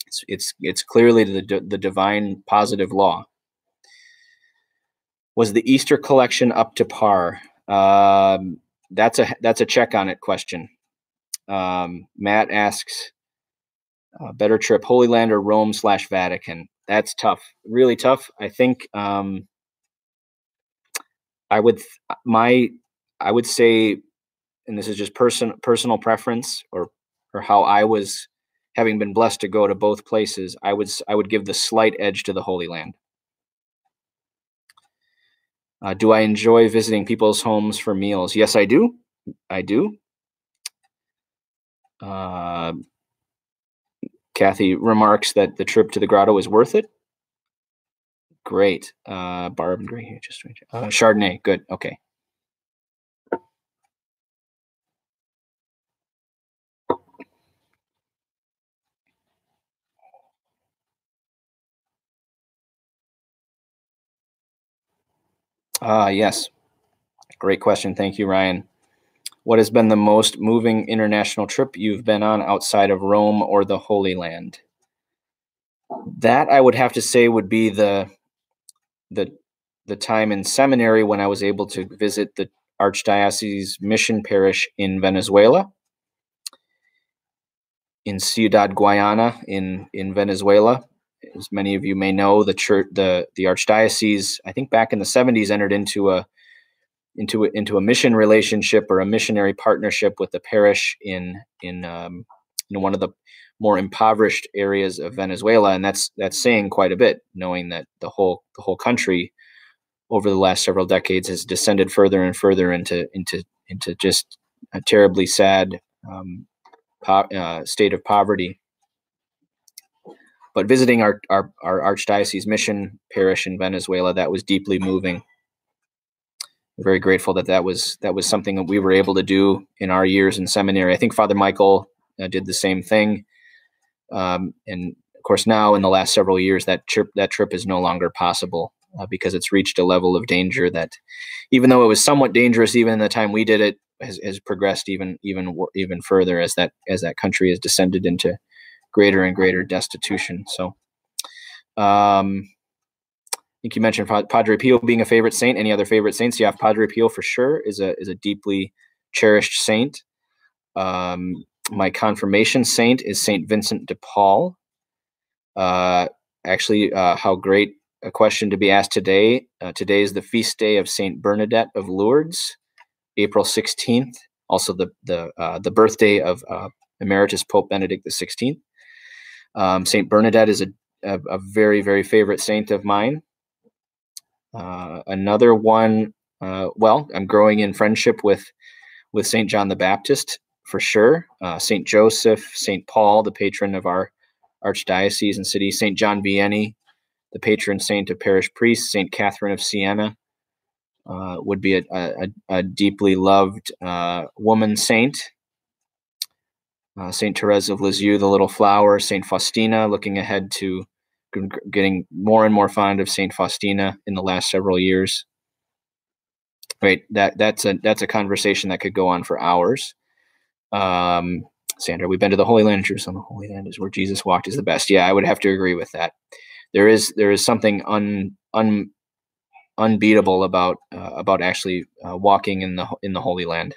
Speaker 1: It's it's it's clearly the the divine positive law. Was the Easter collection up to par? Um, that's a that's a check on it question. Um, Matt asks, uh, better trip, Holy Land or Rome slash Vatican? That's tough, really tough. I think um, I would my I would say, and this is just person personal preference or or how I was having been blessed to go to both places. I would I would give the slight edge to the Holy Land. Uh, do I enjoy visiting people's homes for meals? Yes, I do. I do. Uh, Kathy remarks that the trip to the grotto is worth it. Great. Uh, Barb and Gray here, just uh, Chardonnay. Good. Okay. Ah, yes. Great question. Thank you, Ryan. What has been the most moving international trip you've been on outside of Rome or the Holy Land? That I would have to say would be the the the time in seminary when I was able to visit the Archdiocese mission parish in Venezuela, in Ciudad Guayana in in Venezuela. As many of you may know, the church, the the archdiocese, I think back in the 70s, entered into a into a, into a mission relationship or a missionary partnership with the parish in in um, in one of the more impoverished areas of Venezuela, and that's that's saying quite a bit, knowing that the whole the whole country over the last several decades has descended further and further into into into just a terribly sad um, po- uh, state of poverty but visiting our, our, our archdiocese mission parish in Venezuela, that was deeply moving. I'm very grateful that that was that was something that we were able to do in our years in seminary. I think Father Michael uh, did the same thing, um, and of course now in the last several years that trip that trip is no longer possible uh, because it's reached a level of danger that, even though it was somewhat dangerous even in the time we did it, has, has progressed even even even further as that as that country has descended into greater and greater destitution. So, um, I think you mentioned Padre Pio being a favorite saint. Any other favorite saints? Yeah, Padre Pio for sure is a is a deeply cherished saint. Um, my confirmation saint is Saint Vincent de Paul. Uh, actually, uh, how great a question to be asked today. Uh, today is the feast day of Saint Bernadette of Lourdes, April sixteenth. Also, the the uh, the birthday of uh, Emeritus Pope Benedict the Sixteenth. Um, Saint Bernadette is a, a, a, very, very favorite saint of mine. Uh, another one, well, I'm growing in friendship with with Saint John the Baptist for sure. Uh, Saint Joseph, Saint Paul, the patron of our archdiocese and city. Saint John Vianney, the patron saint of parish priests. Saint Catherine of Siena uh, would be a, a, a deeply loved uh, woman saint uh, St. Therese of Lisieux, the little flower, St. Faustina, looking ahead to getting more and more fond of St. Faustina in the last several years. Right, that that's a that's a conversation that could go on for hours. Um, Sandra, we've been to the Holy Land. Jerusalem, the Holy Land is where Jesus walked is the best. Yeah, I would have to agree with that. There is there is something un un unbeatable about uh, about actually uh, walking in the in the Holy Land.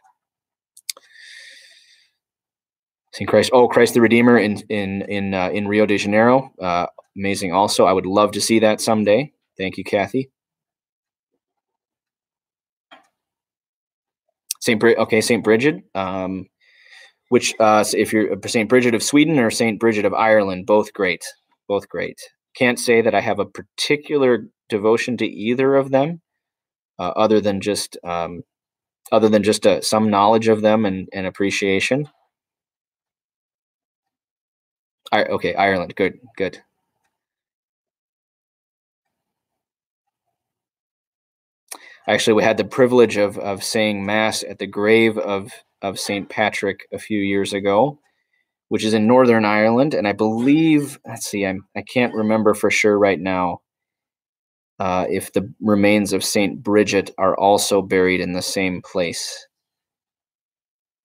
Speaker 1: Saint Christ. Oh, Christ the Redeemer in in in uh, in Rio de Janeiro. Uh, amazing. Also, I would love to see that someday. Thank you, Kathy. Saint Brid- okay, Saint Bridget. Um, which uh, if you're uh, Saint Bridget of Sweden or Saint Bridget of Ireland, both great, both great. Can't say that I have a particular devotion to either of them, uh, other than just um, other than just uh, some knowledge of them and, and appreciation. I, okay, Ireland. Good, good. Actually, we had the privilege of of saying mass at the grave of of Saint Patrick a few years ago, which is in Northern Ireland, and I believe let's see, I'm I can't remember for sure right now uh, if the remains of Saint Bridget are also buried in the same place.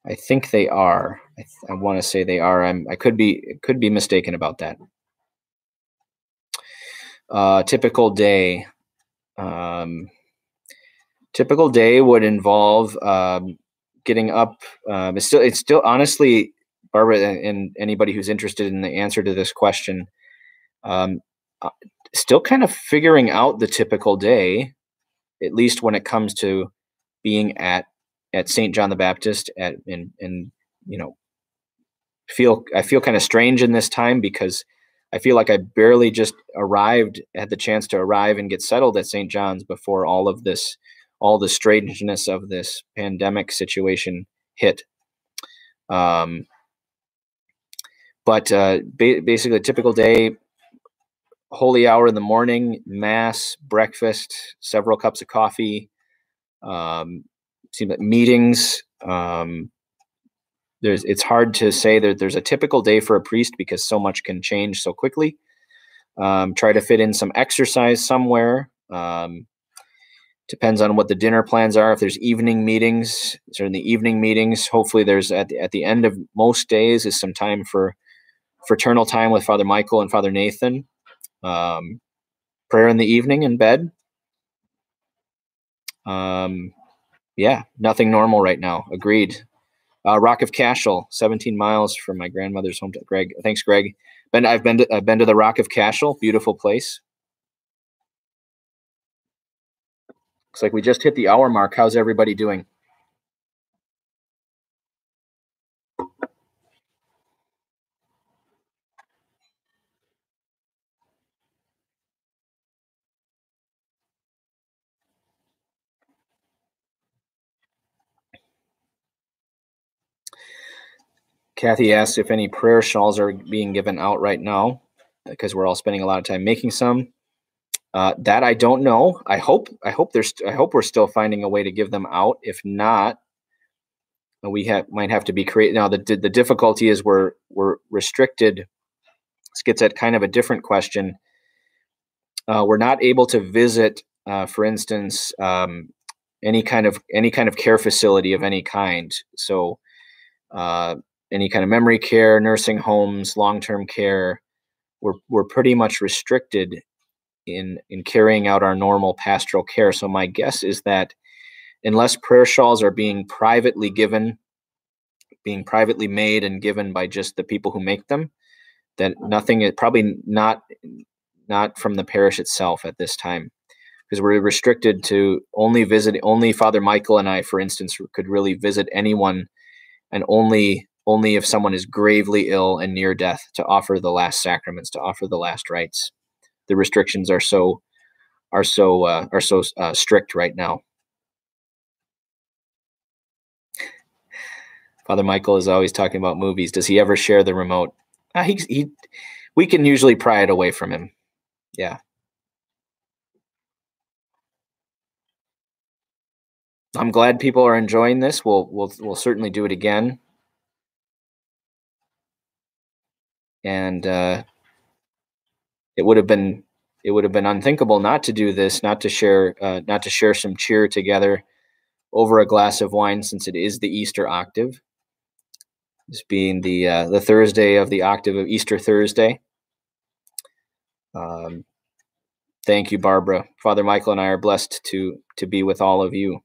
Speaker 1: I think they are. I, th- I want to say they are. I'm. I could be. Could be mistaken about that. Uh, typical day. Um, typical day would involve um, getting up. Um, it's still. It's still honestly, Barbara, and, anybody who's interested in the answer to this question, um, uh, still kind of figuring out the typical day, at least when it comes to being at at St. John the Baptist at and and you know feel I feel kind of strange in this time because I feel like I barely just arrived had the chance to arrive and get settled at St. John's before all of this all the strangeness of this pandemic situation hit. Um, but uh, ba- basically, a typical day, holy hour in the morning, mass, breakfast, several cups of coffee, um, seems like meetings. Um, there's it's hard to say that there's a typical day for a priest because so much can change so quickly. Um, try to fit in some exercise somewhere. Um, depends on what the dinner plans are. If there's evening meetings, in the evening meetings. Hopefully, there's at the, at the end of most days is some time for fraternal time with Father Michael and Father Nathan. Um, prayer in the evening in bed. Um, yeah, nothing normal right now. Agreed. Uh, Rock of Cashel, 17 miles from my grandmother's home. To Greg, thanks, Greg. Been, I've been to, I've been to the Rock of Cashel. Beautiful place. Looks like we just hit the hour mark. How's everybody doing? Kathy asks if any prayer shawls are being given out right now. because we're all spending a lot of time making some. Uh, that I don't know. I hope I hope there's I hope we're still finding a way to give them out. If not, we have might have to be created. Now the the difficulty is we're we're restricted. This gets at kind of a different question. Uh, we're not able to visit, uh, for instance, um, any kind of any kind of care facility of any kind. So, uh, any kind of memory care, nursing homes, long term care, we're we're pretty much restricted in in carrying out our normal pastoral care. So my guess is that unless prayer shawls are being privately given, being privately made and given by just the people who make them, that nothing is probably not not from the parish itself at this time because we're restricted to only visit only father michael and i for instance could really visit anyone and only only if someone is gravely ill and near death to offer the last sacraments to offer the last rites the restrictions are so are so uh, are so uh, strict right now. Father Michael is always talking about movies. Does he ever share the remote? Uh, he, he, we can usually pry it away from him. Yeah. I'm glad people are enjoying this. We'll we'll we'll certainly do it again. And uh, it would have been it would have been unthinkable not to do this, not to share uh, not to share some cheer together over a glass of wine, since it is the Easter octave. This being the uh, the Thursday of the octave of Easter Thursday. Um, thank you, Barbara. Father Michael and I are blessed to to be with all of you.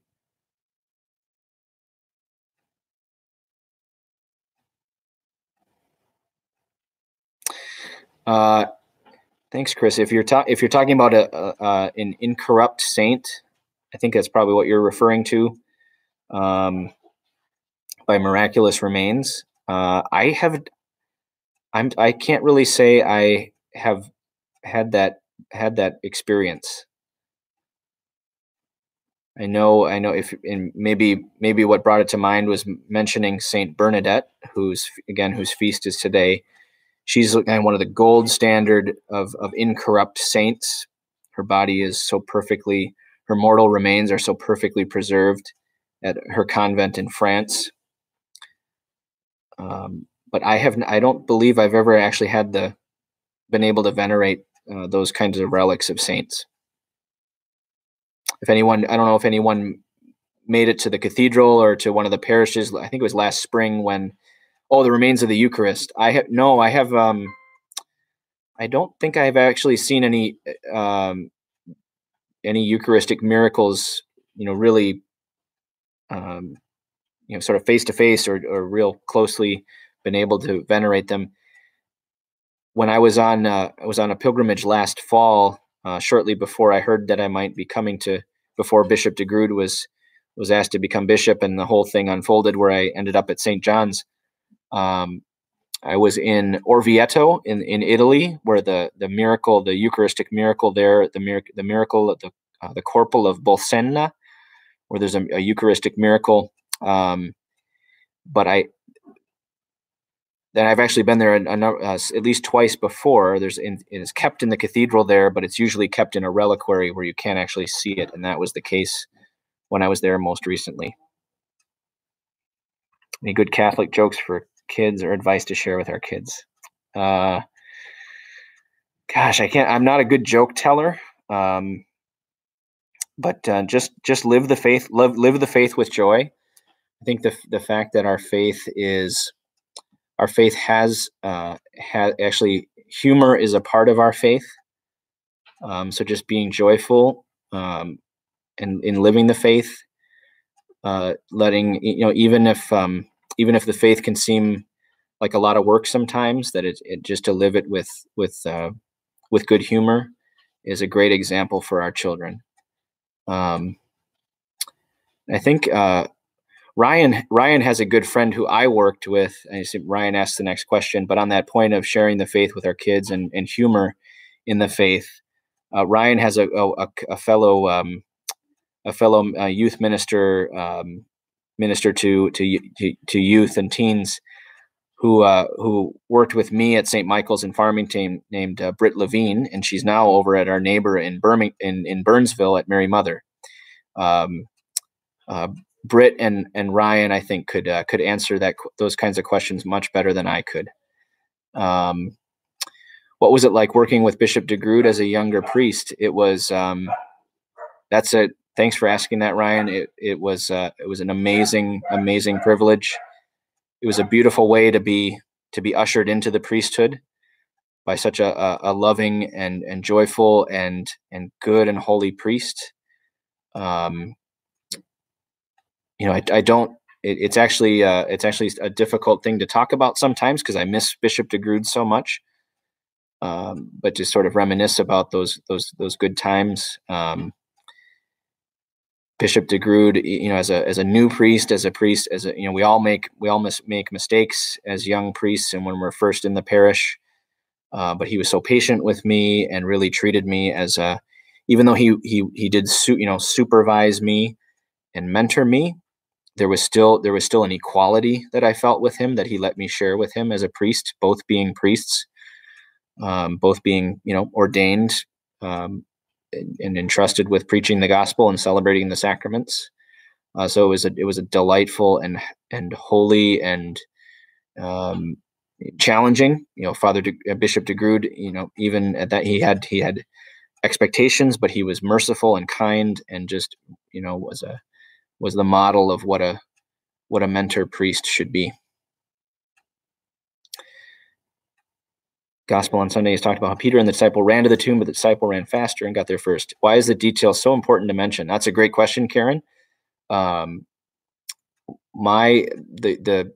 Speaker 1: Uh, Thanks, Chris. If you're ta- if you're talking about a, a an incorrupt saint, I think that's probably what you're referring to. Um, by miraculous remains, uh, I have. I'm. I can't really say I have had that had that experience. I know. I know. If and maybe maybe what brought it to mind was mentioning Saint Bernadette, who's again whose feast is today she's one of the gold standard of, of incorrupt saints. Her body is so perfectly, her mortal remains are so perfectly preserved at her convent in France. Um, but I have, I don't believe I've ever actually had the, been able to venerate uh, those kinds of relics of saints. If anyone, I don't know if anyone made it to the cathedral or to one of the parishes. I think it was last spring when Oh, the remains of the Eucharist. I have no. I have. Um, I don't think I have actually seen any um, any Eucharistic miracles. You know, really, um, you know, sort of face to face or or real closely been able to venerate them. When I was on, uh, I was on a pilgrimage last fall, uh, shortly before I heard that I might be coming to, before Bishop DeGrood was was asked to become bishop, and the whole thing unfolded where I ended up at St. John's. Um, I was in Orvieto in, in Italy, where the the miracle, the Eucharistic miracle there, the miracle, the miracle of the uh, the corporal of Bolsena, where there's a, a Eucharistic miracle. Um, but I then I've actually been there uh, at least twice before. There's in, it is kept in the cathedral there, but it's usually kept in a reliquary where you can't actually see it, and that was the case when I was there most recently. Any good Catholic jokes for kids or advice to share with our kids? Uh, gosh, I can't. I'm not a good joke teller. Um, but uh, just just live the faith. Live live the faith with joy. I think the the fact that our faith is our faith has uh, has actually humor is a part of our faith. Um, so just being joyful um, and in living the faith, uh, letting you know even if um, even if the faith can seem like a lot of work sometimes, that it, it just to live it with with uh, with good humor is a great example for our children. Um, I think uh, Ryan Ryan has a good friend who I worked with. See Ryan asked the next question, but on that point of sharing the faith with our kids and, and humor in the faith, uh, Ryan has a a, a fellow um, a fellow uh, youth minister um, minister to, to to to youth and teens who uh, who worked with me at St. Michael's in Farmington named uh, Britt Levine, and she's now over at our neighbor in Birmingham in, in Burnsville at Mary Mother. Um, uh, Britt and and Ryan, I think, could uh, could answer that those kinds of questions much better than I could. Um, what was it like working with Bishop DeGrood as a younger priest? It was um, that's a thanks for asking that, Ryan. It it was uh, it was an amazing amazing privilege it was a beautiful way to be to be ushered into the priesthood by such a, a, a loving and and joyful and and good and holy priest. Um, you know, I, I don't. It, it's actually uh, it's actually a difficult thing to talk about sometimes because I miss Bishop de so much. Um, but to sort of reminisce about those those those good times. Um, Bishop DeGrood, you know, as a as a new priest, as a priest, as a you know, we all make we all mis- make mistakes as young priests, and when we're first in the parish. Uh, but he was so patient with me and really treated me as a, even though he he he did su- you know supervise me and mentor me, there was still there was still an equality that I felt with him that he let me share with him as a priest, both being priests, um, both being you know ordained um, and entrusted with preaching the gospel and celebrating the sacraments. Uh, so it was a it was a delightful and and holy and um, challenging. You know, Father De, uh, Bishop. You know, even at that he had he had expectations, but he was merciful and kind, and just you know was a was the model of what a what a mentor priest should be. Gospel on Sunday he's talked about how Peter and the disciple ran to the tomb, but the disciple ran faster and got there first. Why is the detail so important to mention? That's a great question, Karen. Um, my the the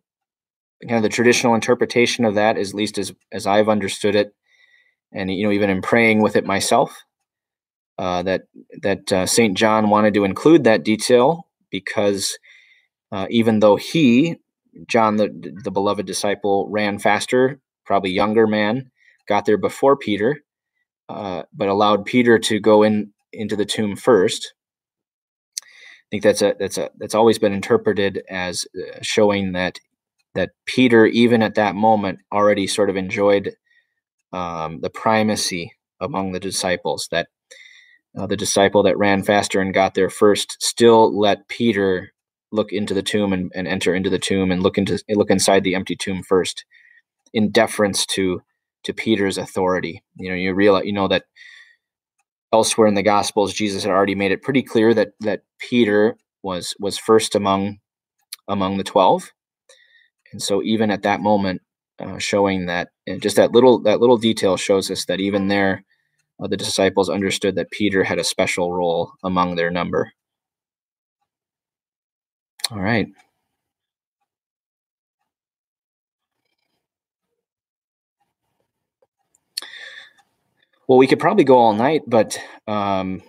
Speaker 1: kind of the traditional interpretation of that, at least as as I've understood it, and you know even in praying with it myself, uh, that that uh, Saint John wanted to include that detail because uh, even though he, John, the the beloved disciple, ran faster, probably younger man, got there before Peter, uh, but allowed Peter to go in into the tomb first. I think that's a that's a that's always been interpreted as uh, showing that that Peter, even at that moment, already sort of enjoyed um, the primacy among the disciples. That uh, the disciple that ran faster and got there first still let Peter look into the tomb and, and enter into the tomb and look into look inside the empty tomb first, in deference to to Peter's authority. You know, you realize you know that elsewhere in the Gospels, Jesus had already made it pretty clear that that Peter was was first among among the twelve, and so even at that moment, uh, showing that just that little that little detail shows us that even there, uh, the disciples understood that Peter had a special role among their number. All right. Well, we could probably go all night, but um,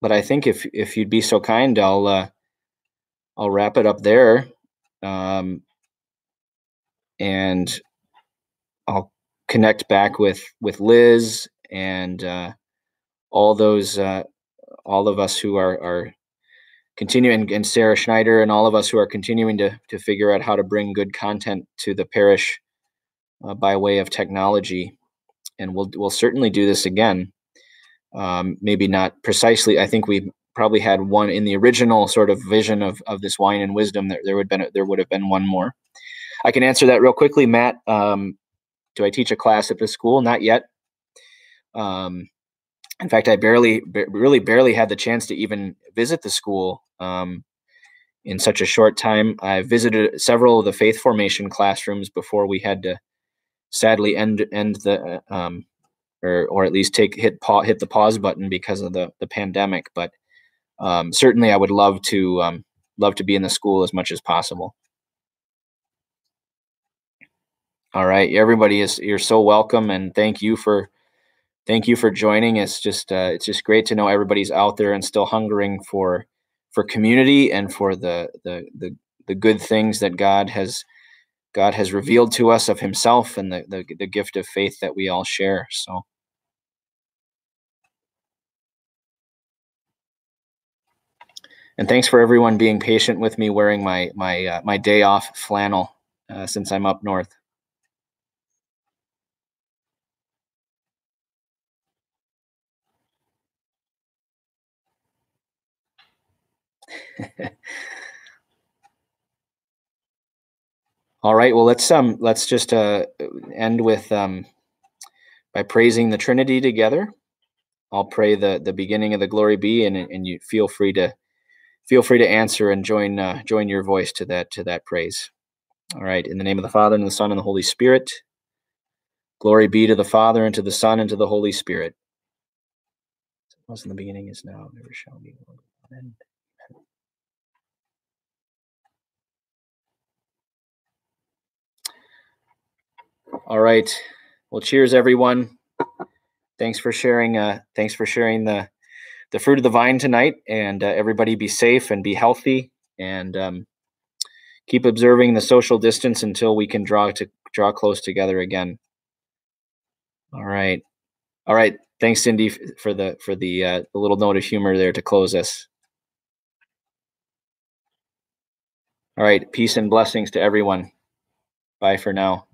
Speaker 1: but I think if if you'd be so kind, I'll uh, I'll wrap it up there, um, and I'll connect back with with Liz and uh, all those uh, all of us who are are continuing and Sarah Schneider and all of us who are continuing to to figure out how to bring good content to the parish uh, by way of technology and we'll we'll certainly do this again. Um, maybe not precisely. I think we probably had one in the original sort of vision of of this wine and wisdom. There, there would been there would have been one more. I can answer that real quickly, Matt. Um, do I teach a class at this school? Not yet. Um, in fact, I barely, really barely had the chance to even visit the school um, in such a short time. I visited several of the faith formation classrooms before we had to sadly end end the um, or or at least take hit pa- hit the pause button because of the the pandemic. But um, certainly, I would love to um, love to be in the school as much as possible. All right, everybody is you're so welcome, and thank you for thank you for joining. It's just uh, it's just great to know everybody's out there and still hungering for for community and for the the the, the good things that God has God has revealed to us of himself and the, the, the gift of faith that we all share. So and thanks for everyone being patient with me wearing my my uh, my day off flannel uh, since I'm up north. All right. Well, let's um let's just uh end with um by praising the Trinity together. I'll pray the the beginning of the glory be, and and you feel free to feel free to answer and join uh, join your voice to that to that praise. All right. In the name of the Father and the Son and the Holy Spirit. Glory be to the Father and to the Son and to the Holy Spirit. As it was in the beginning, is now, never shall be. Amen. All right. Well, cheers, everyone. Thanks for sharing. Uh, thanks for sharing the the fruit of the vine tonight. And uh, everybody be safe and be healthy, and um, keep observing the social distance until we can draw to draw close together again. All right. All right. Thanks, Cindy, for the for the, uh, the little note of humor there to close us. All right. Peace and blessings to everyone. Bye for now.